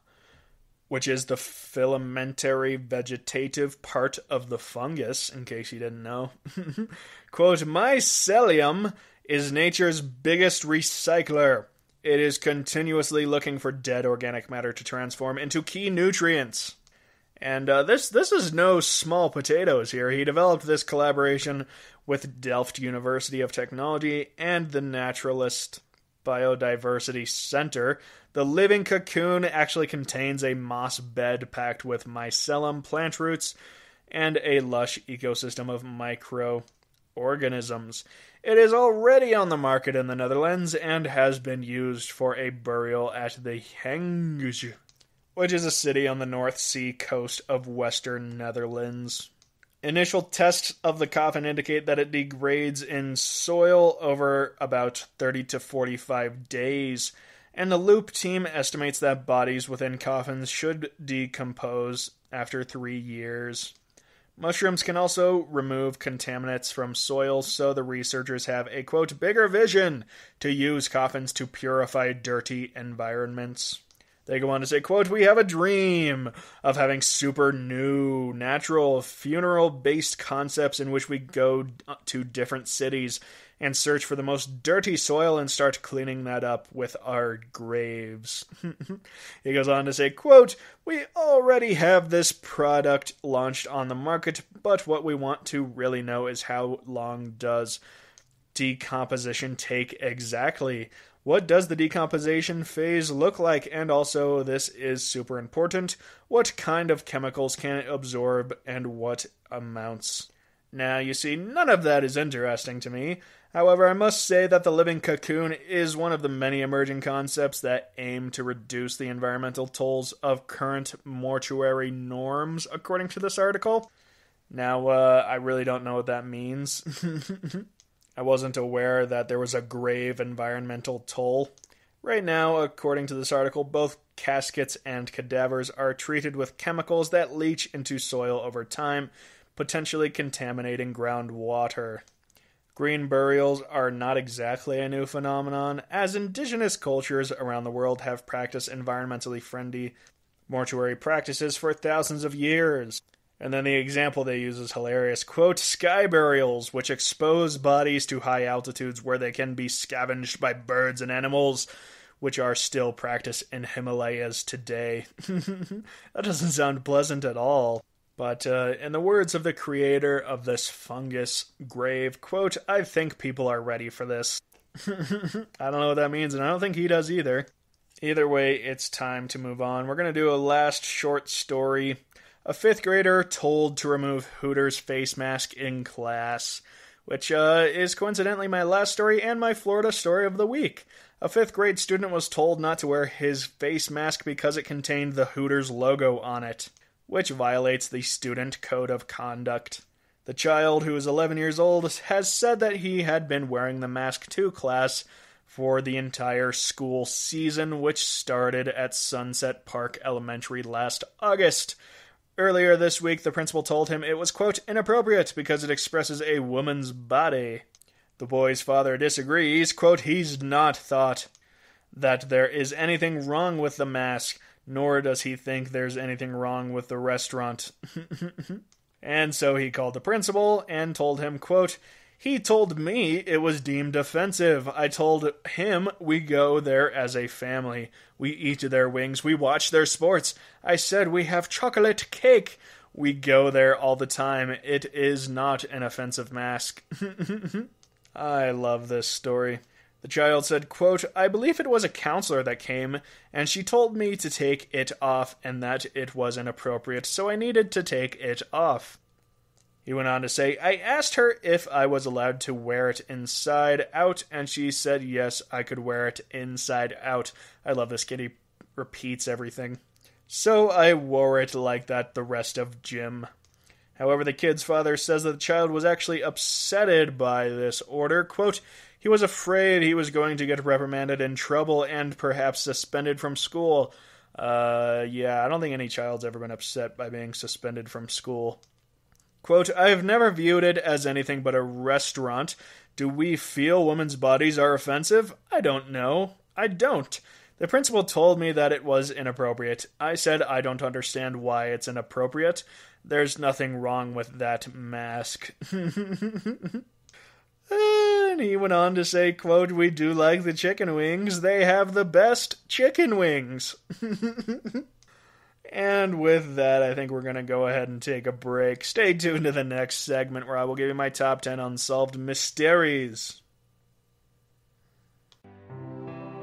which is the filamentary vegetative part of the fungus, in case you didn't know. [LAUGHS] Quote, mycelium is nature's biggest recycler. It is continuously looking for dead organic matter to transform into key nutrients. And uh, this this is no small potatoes here. He developed this collaboration with Delft University of Technology and the Naturalis Biodiversity Center. The living cocoon actually contains a moss bed packed with mycelium plant roots and a lush ecosystem of microorganisms. It is already on the market in the Netherlands and has been used for a burial at the Hague which is a city on the North Sea coast of western Netherlands. Initial tests of the coffin indicate that it degrades in soil over about 30 to 45 days, and the Loop team estimates that bodies within coffins should decompose after three years. Mushrooms can also remove contaminants from soil, so the researchers have a quote, bigger vision to use coffins to purify dirty environments. They go on to say, quote, We have a dream of having super new, natural, funeral based concepts in which we go to different cities and search for the most dirty soil and start cleaning that up with our graves. [LAUGHS] he goes on to say, quote, We already have this product launched on the market, but what we want to really know is how long does decomposition take exactly? What does the decomposition phase look like? And also, this is super important what kind of chemicals can it absorb and what amounts? Now, you see, none of that is interesting to me. However, I must say that the living cocoon is one of the many emerging concepts that aim to reduce the environmental tolls of current mortuary norms, according to this article. Now, uh, I really don't know what that means. [LAUGHS] I wasn't aware that there was a grave environmental toll. Right now, according to this article, both caskets and cadavers are treated with chemicals that leach into soil over time, potentially contaminating groundwater. Green burials are not exactly a new phenomenon, as indigenous cultures around the world have practiced environmentally friendly mortuary practices for thousands of years. And then the example they use is hilarious. Quote, sky burials, which expose bodies to high altitudes where they can be scavenged by birds and animals, which are still practiced in Himalayas today. [LAUGHS] that doesn't sound pleasant at all. But uh, in the words of the creator of this fungus grave, quote, I think people are ready for this. [LAUGHS] I don't know what that means, and I don't think he does either. Either way, it's time to move on. We're going to do a last short story a fifth grader told to remove Hooters face mask in class, which uh, is coincidentally my last story and my Florida story of the week. A fifth grade student was told not to wear his face mask because it contained the Hooters logo on it, which violates the student code of conduct. The child, who is 11 years old, has said that he had been wearing the mask to class for the entire school season, which started at Sunset Park Elementary last August. Earlier this week, the principal told him it was, quote, inappropriate because it expresses a woman's body. The boy's father disagrees, quote, he's not thought that there is anything wrong with the mask, nor does he think there's anything wrong with the restaurant. [LAUGHS] And so he called the principal and told him, quote, he told me it was deemed offensive. I told him we go there as a family. We eat their wings. We watch their sports. I said we have chocolate cake. We go there all the time. It is not an offensive mask. [LAUGHS] I love this story. The child said, quote, I believe it was a counselor that came, and she told me to take it off and that it was inappropriate, so I needed to take it off. He went on to say, I asked her if I was allowed to wear it inside out, and she said yes, I could wear it inside out. I love this kid. He repeats everything. So I wore it like that the rest of gym. However, the kid's father says that the child was actually upsetted by this order. Quote, he was afraid he was going to get reprimanded in trouble and perhaps suspended from school. Uh, yeah, I don't think any child's ever been upset by being suspended from school. Quote, I have never viewed it as anything but a restaurant. Do we feel women's bodies are offensive? I don't know. I don't. The principal told me that it was inappropriate. I said I don't understand why it's inappropriate. There's nothing wrong with that mask. [LAUGHS] And he went on to say, quote, We do like the chicken wings. They have the best chicken wings. [LAUGHS] and with that, I think we're going to go ahead and take a break. Stay tuned to the next segment where I will give you my top 10 unsolved mysteries.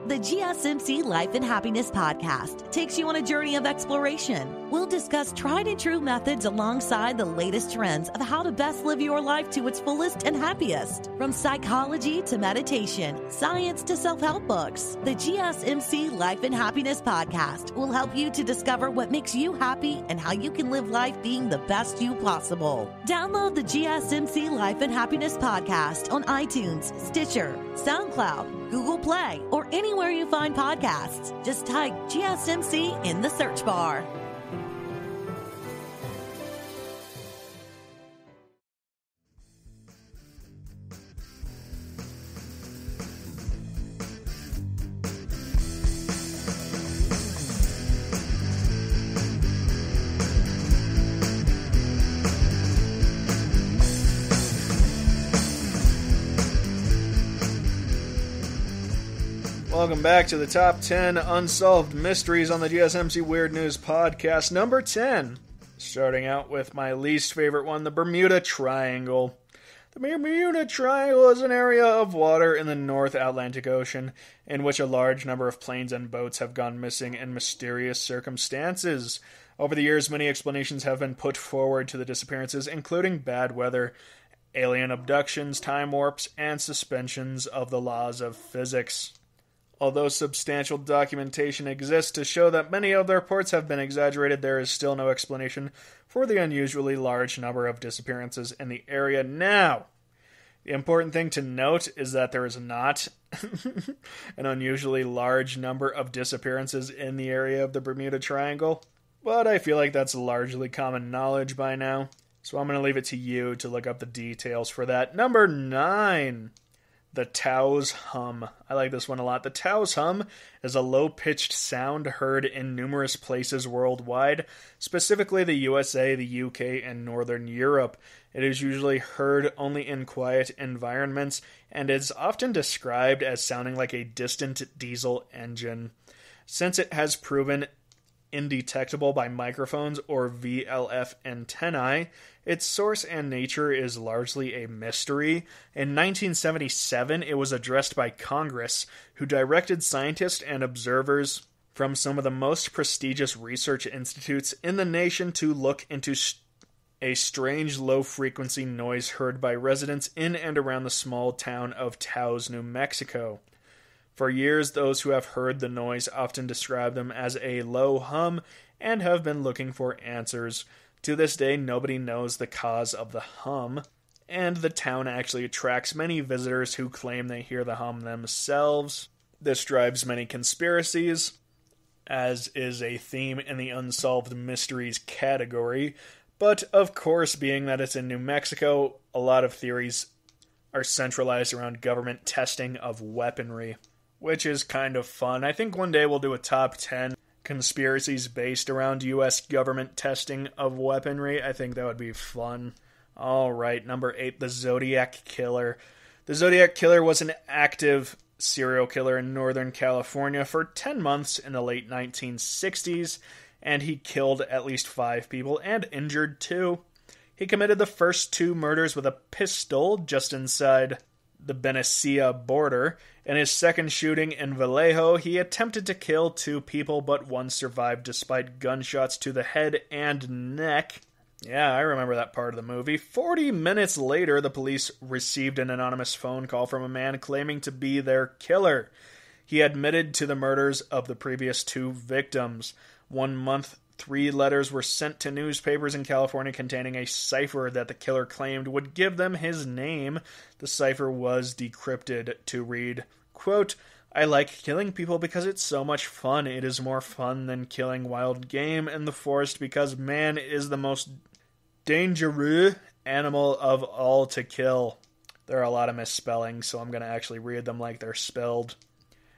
The GSMC Life and Happiness podcast takes you on a journey of exploration. We'll discuss tried and true methods alongside the latest trends of how to best live your life to its fullest and happiest. From psychology to meditation, science to self help books, the GSMC Life and Happiness podcast will help you to discover what makes you happy and how you can live life being the best you possible. Download the GSMC Life and Happiness podcast on iTunes, Stitcher, SoundCloud, Google Play, or anywhere you find podcasts. Just type GSMC in the search bar. Welcome back to the top 10 unsolved mysteries on the GSMC Weird News podcast. Number 10. Starting out with my least favorite one, the Bermuda Triangle. The Bermuda Triangle is an area of water in the North Atlantic Ocean in which a large number of planes and boats have gone missing in mysterious circumstances. Over the years, many explanations have been put forward to the disappearances, including bad weather, alien abductions, time warps, and suspensions of the laws of physics. Although substantial documentation exists to show that many of the reports have been exaggerated, there is still no explanation for the unusually large number of disappearances in the area now. The important thing to note is that there is not [LAUGHS] an unusually large number of disappearances in the area of the Bermuda Triangle, but I feel like that's largely common knowledge by now. So I'm going to leave it to you to look up the details for that. Number 9. The Taos Hum. I like this one a lot. The Taos Hum is a low pitched sound heard in numerous places worldwide, specifically the USA, the UK, and Northern Europe. It is usually heard only in quiet environments and is often described as sounding like a distant diesel engine. Since it has proven indetectable by microphones or VLF antennae, its source and nature is largely a mystery. In 1977, it was addressed by Congress, who directed scientists and observers from some of the most prestigious research institutes in the nation to look into a strange low frequency noise heard by residents in and around the small town of Taos, New Mexico. For years, those who have heard the noise often describe them as a low hum and have been looking for answers To this day, nobody knows the cause of the hum, and the town actually attracts many visitors who claim they hear the hum themselves. This drives many conspiracies, as is a theme in the Unsolved Mysteries category. But of course, being that it's in New Mexico, a lot of theories are centralized around government testing of weaponry, which is kind of fun. I think one day we'll do a top 10 conspiracies based around US government testing of weaponry. I think that would be fun. All right, number eight, the Zodiac Killer. The Zodiac Killer was an active serial killer in Northern California for 10 months in the late 1960s, and he killed at least five people and injured two. He committed the first two murders with a pistol just inside the Benicia border. In his second shooting in Vallejo, he attempted to kill two people, but one survived despite gunshots to the head and neck. Yeah, I remember that part of the movie. 40 minutes later, the police received an anonymous phone call from a man claiming to be their killer. He admitted to the murders of the previous two victims. One month, three letters were sent to newspapers in California containing a cipher that the killer claimed would give them his name. The cipher was decrypted to read, quote, I like killing people because it's so much fun. It is more fun than killing wild game in the forest because man is the most dangerous animal of all to kill. There are a lot of misspellings, so I'm going to actually read them like they're spelled.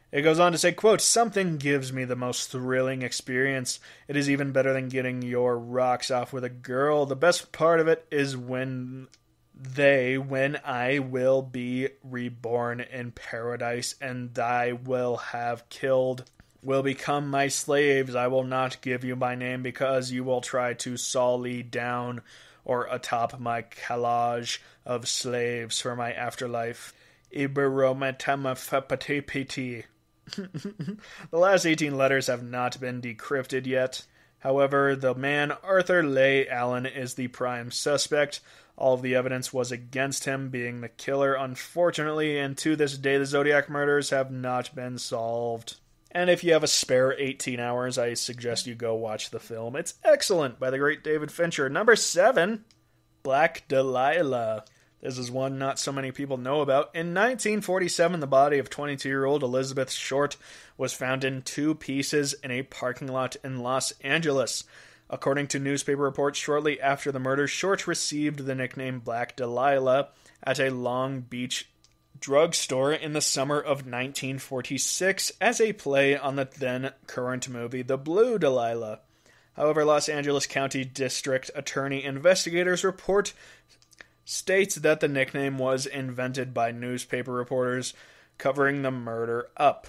It goes on to say, quote, Something gives me the most thrilling experience. It is even better than getting your rocks off with a girl. The best part of it is when they, when I will be reborn in paradise and I will have killed, will become my slaves. I will not give you my name because you will try to me down or atop my collage of slaves for my afterlife. Iberometamapapatipiti. [LAUGHS] the last 18 letters have not been decrypted yet. However, the man Arthur Leigh Allen is the prime suspect. All of the evidence was against him being the killer, unfortunately, and to this day the Zodiac murders have not been solved. And if you have a spare 18 hours, I suggest you go watch the film. It's excellent by the great David Fincher. Number seven, Black Delilah. This is one not so many people know about. In 1947, the body of 22 year old Elizabeth Short was found in two pieces in a parking lot in Los Angeles. According to newspaper reports, shortly after the murder, Short received the nickname Black Delilah at a Long Beach drugstore in the summer of 1946 as a play on the then current movie The Blue Delilah. However, Los Angeles County District Attorney investigators report states that the nickname was invented by newspaper reporters covering the murder up.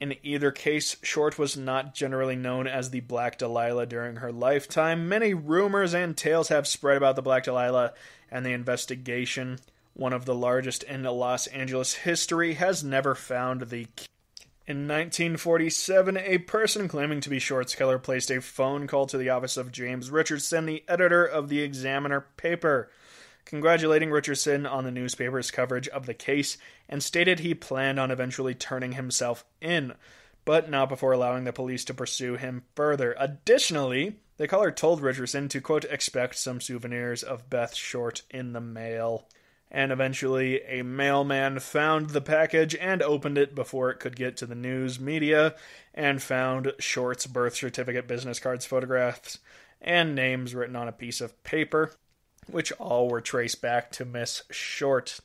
In either case, Short was not generally known as the Black Delilah during her lifetime. Many rumors and tales have spread about the Black Delilah, and the investigation, one of the largest in Los Angeles history, has never found the in 1947, a person claiming to be Short's killer placed a phone call to the office of James Richardson, the editor of the Examiner paper congratulating Richardson on the newspaper's coverage of the case and stated he planned on eventually turning himself in, but not before allowing the police to pursue him further. Additionally, the caller told Richardson to, quote, expect some souvenirs of Beth Short in the mail. And eventually, a mailman found the package and opened it before it could get to the news media and found Short's birth certificate, business cards, photographs, and names written on a piece of paper which all were traced back to Miss Short.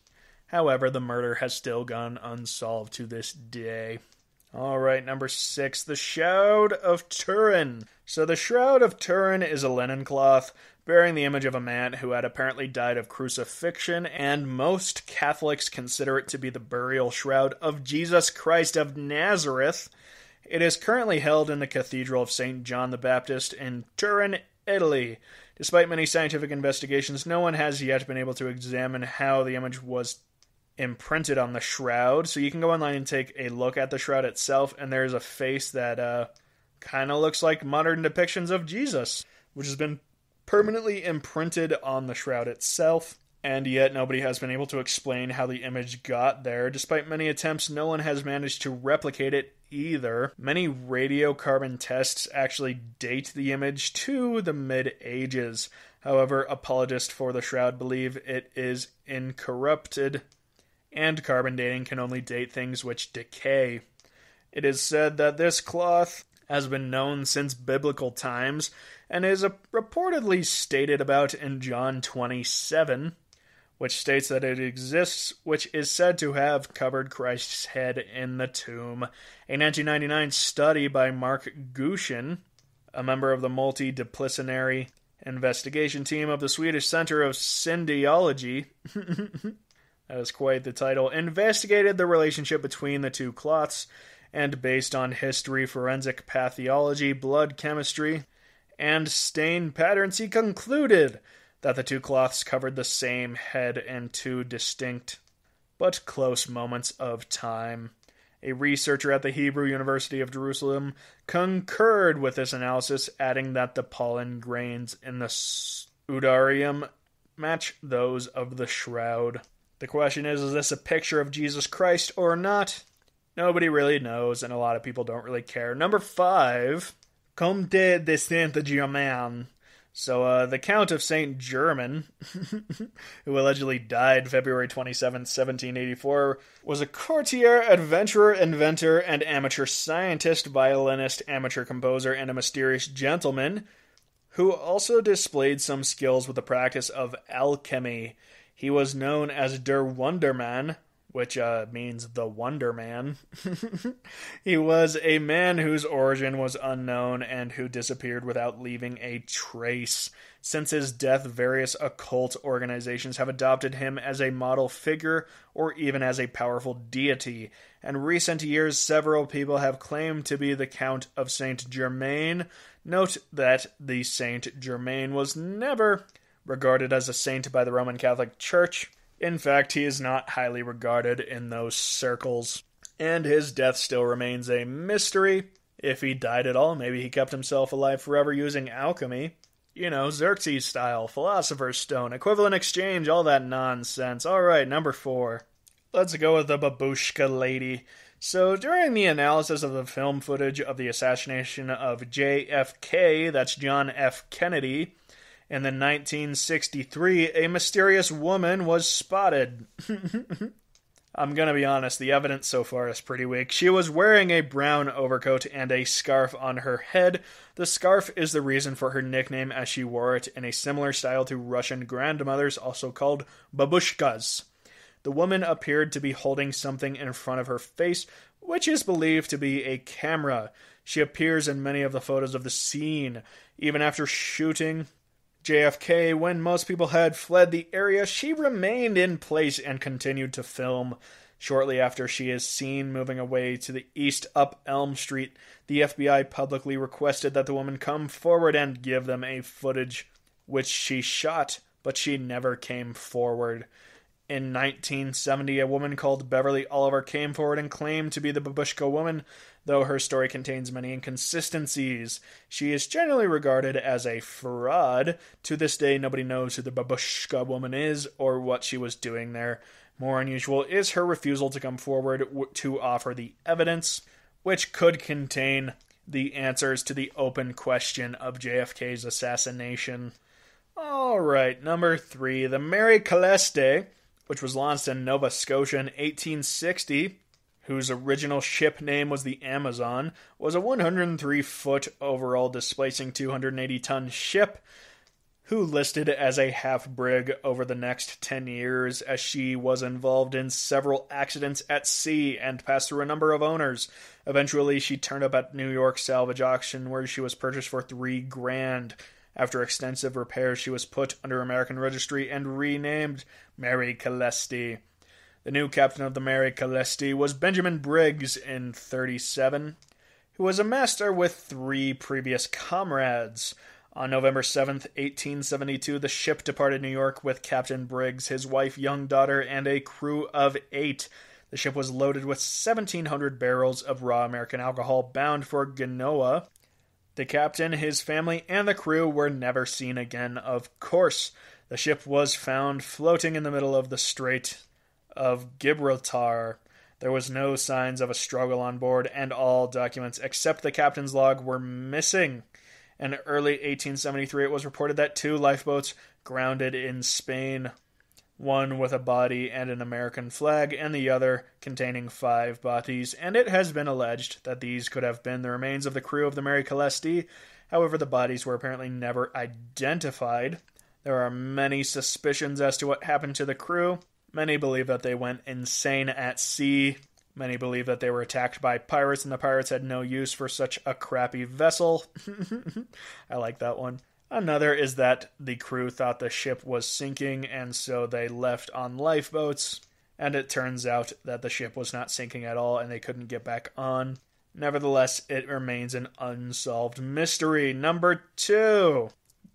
However, the murder has still gone unsolved to this day. All right, number six, the Shroud of Turin. So, the Shroud of Turin is a linen cloth bearing the image of a man who had apparently died of crucifixion, and most Catholics consider it to be the burial shroud of Jesus Christ of Nazareth. It is currently held in the Cathedral of St. John the Baptist in Turin, Italy. Despite many scientific investigations, no one has yet been able to examine how the image was imprinted on the shroud. So you can go online and take a look at the shroud itself, and there's a face that uh, kind of looks like modern depictions of Jesus, which has been permanently imprinted on the shroud itself. and yet nobody has been able to explain how the image got there. Despite many attempts, no one has managed to replicate it either. Many radiocarbon tests actually date the image to the mid ages. However, apologists for the shroud believe it is incorrupted, and carbon dating can only date things which decay. It is said that this cloth has been known since biblical times and is reportedly stated about in John 27, which states that it exists, which is said to have covered Christ's head in the tomb. A 1999 study by Mark Guscin, a member of the multidisciplinary investigation team of the Swedish Center of Syndiology, [LAUGHS] that is quite the title, investigated the relationship between the two cloths and based on history, forensic pathology, blood chemistry, and stain patterns, he concluded that the two cloths covered the same head in two distinct but close moments of time. A researcher at the Hebrew University of Jerusalem concurred with this analysis, adding that the pollen grains in the sudarium match those of the shroud. The question is is this a picture of Jesus Christ or not? Nobody really knows, and a lot of people don't really care. Number five, Comte de Saint-Germain. So, uh, the Count of St. German, [LAUGHS] who allegedly died February 27, 1784, was a courtier, adventurer, inventor, and amateur scientist, violinist, amateur composer, and a mysterious gentleman who also displayed some skills with the practice of alchemy. He was known as Der Wundermann, which uh, means the Wonder Man. [LAUGHS] he was a man whose origin was unknown and who disappeared without leaving a trace. Since his death, various occult organizations have adopted him as a model figure or even as a powerful deity. In recent years, several people have claimed to be the Count of Saint Germain. Note that the Saint Germain was never regarded as a saint by the Roman Catholic Church. In fact, he is not highly regarded in those circles, and his death still remains a mystery. If he died at all, maybe he kept himself alive forever using alchemy. You know, Xerxes style, Philosopher's Stone, equivalent exchange, all that nonsense. Alright, number four. Let's go with the babushka lady. So, during the analysis of the film footage of the assassination of JFK, that's John F. Kennedy, in the 1963, a mysterious woman was spotted. [LAUGHS] I'm gonna be honest, the evidence so far is pretty weak. She was wearing a brown overcoat and a scarf on her head. The scarf is the reason for her nickname, as she wore it in a similar style to Russian grandmothers, also called babushkas. The woman appeared to be holding something in front of her face, which is believed to be a camera. She appears in many of the photos of the scene. Even after shooting JFK, when most people had fled the area, she remained in place and continued to film. Shortly after she is seen moving away to the east up Elm Street, the FBI publicly requested that the woman come forward and give them a footage, which she shot, but she never came forward. In 1970, a woman called Beverly Oliver came forward and claimed to be the Babushka woman, though her story contains many inconsistencies. She is generally regarded as a fraud. To this day, nobody knows who the Babushka woman is or what she was doing there. More unusual is her refusal to come forward to offer the evidence, which could contain the answers to the open question of JFK's assassination. All right, number three, the Mary Celeste which was launched in Nova Scotia in 1860, whose original ship name was the Amazon, was a 103 foot overall displacing 280 ton ship who listed as a half brig over the next 10 years as she was involved in several accidents at sea and passed through a number of owners. Eventually, she turned up at New York salvage auction where she was purchased for 3 grand. After extensive repairs, she was put under American registry and renamed Mary Celeste. The new captain of the Mary Celeste was Benjamin Briggs in 37, who was a master with three previous comrades. On November 7th, 1872, the ship departed New York with Captain Briggs, his wife, young daughter, and a crew of eight. The ship was loaded with 1,700 barrels of raw American alcohol bound for Genoa, the captain, his family, and the crew were never seen again, of course. The ship was found floating in the middle of the Strait of Gibraltar. There was no signs of a struggle on board, and all documents except the captain's log were missing. In early 1873, it was reported that two lifeboats grounded in Spain, one with a body and an American flag, and the other containing five bodies, and it has been alleged that these could have been the remains of the crew of the Mary Celeste. However, the bodies were apparently never identified. There are many suspicions as to what happened to the crew. Many believe that they went insane at sea. Many believe that they were attacked by pirates and the pirates had no use for such a crappy vessel. [LAUGHS] I like that one. Another is that the crew thought the ship was sinking and so they left on lifeboats. And it turns out that the ship was not sinking at all and they couldn't get back on. Nevertheless, it remains an unsolved mystery. Number two.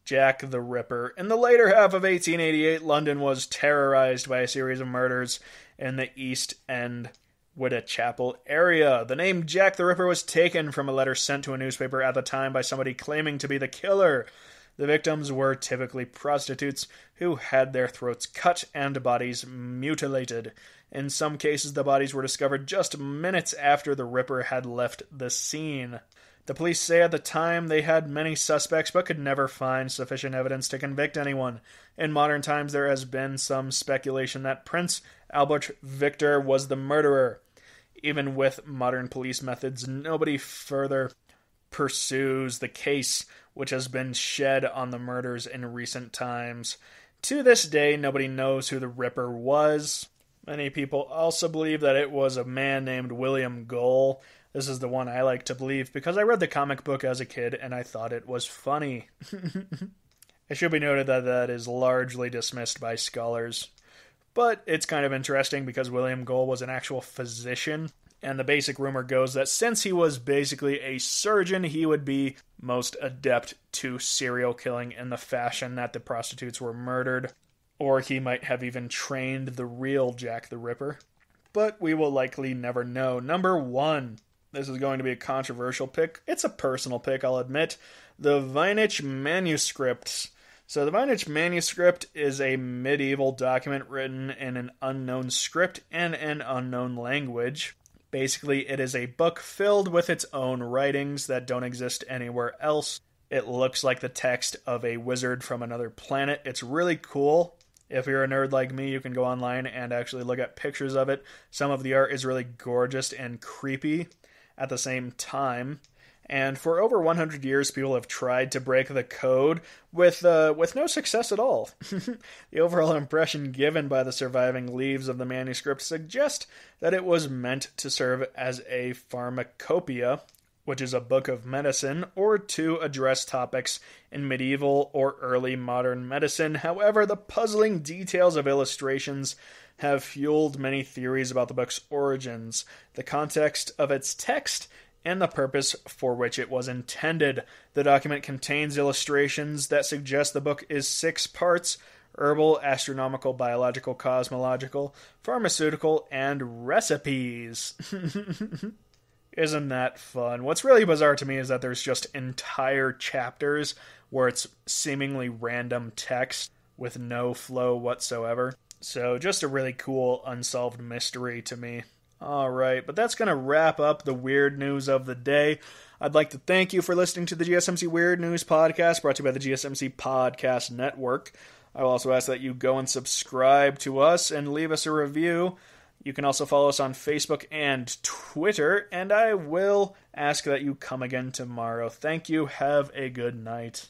Jack the Ripper. In the later half of 1888, London was terrorized by a series of murders in the East End Whitechapel area. The name Jack the Ripper was taken from a letter sent to a newspaper at the time by somebody claiming to be the killer. The victims were typically prostitutes who had their throats cut and bodies mutilated. In some cases, the bodies were discovered just minutes after the Ripper had left the scene. The police say at the time they had many suspects but could never find sufficient evidence to convict anyone. In modern times, there has been some speculation that Prince Albert Victor was the murderer. Even with modern police methods, nobody further pursues the case, which has been shed on the murders in recent times. To this day, nobody knows who the Ripper was. Many people also believe that it was a man named William Gull. This is the one I like to believe because I read the comic book as a kid and I thought it was funny. [LAUGHS] it should be noted that that is largely dismissed by scholars. But it's kind of interesting because William Gull was an actual physician, and the basic rumor goes that since he was basically a surgeon, he would be most adept to serial killing in the fashion that the prostitutes were murdered, or he might have even trained the real Jack the Ripper. But we will likely never know. Number one. This is going to be a controversial pick. It's a personal pick, I'll admit. The Voynich Manuscripts. So, the Voynich Manuscript is a medieval document written in an unknown script and an unknown language. Basically, it is a book filled with its own writings that don't exist anywhere else. It looks like the text of a wizard from another planet. It's really cool. If you're a nerd like me, you can go online and actually look at pictures of it. Some of the art is really gorgeous and creepy at the same time. And for over 100 years, people have tried to break the code with uh, with no success at all. [LAUGHS] the overall impression given by the surviving leaves of the manuscript suggest that it was meant to serve as a pharmacopoeia, which is a book of medicine, or to address topics in medieval or early modern medicine. However, the puzzling details of illustrations have fueled many theories about the book's origins, the context of its text, and the purpose for which it was intended. The document contains illustrations that suggest the book is six parts herbal, astronomical, biological, cosmological, pharmaceutical, and recipes. [LAUGHS] Isn't that fun? What's really bizarre to me is that there's just entire chapters where it's seemingly random text with no flow whatsoever. So, just a really cool unsolved mystery to me. All right, but that's going to wrap up the weird news of the day. I'd like to thank you for listening to the GSMC Weird News Podcast brought to you by the GSMC Podcast Network. I will also ask that you go and subscribe to us and leave us a review. You can also follow us on Facebook and Twitter, and I will ask that you come again tomorrow. Thank you. Have a good night.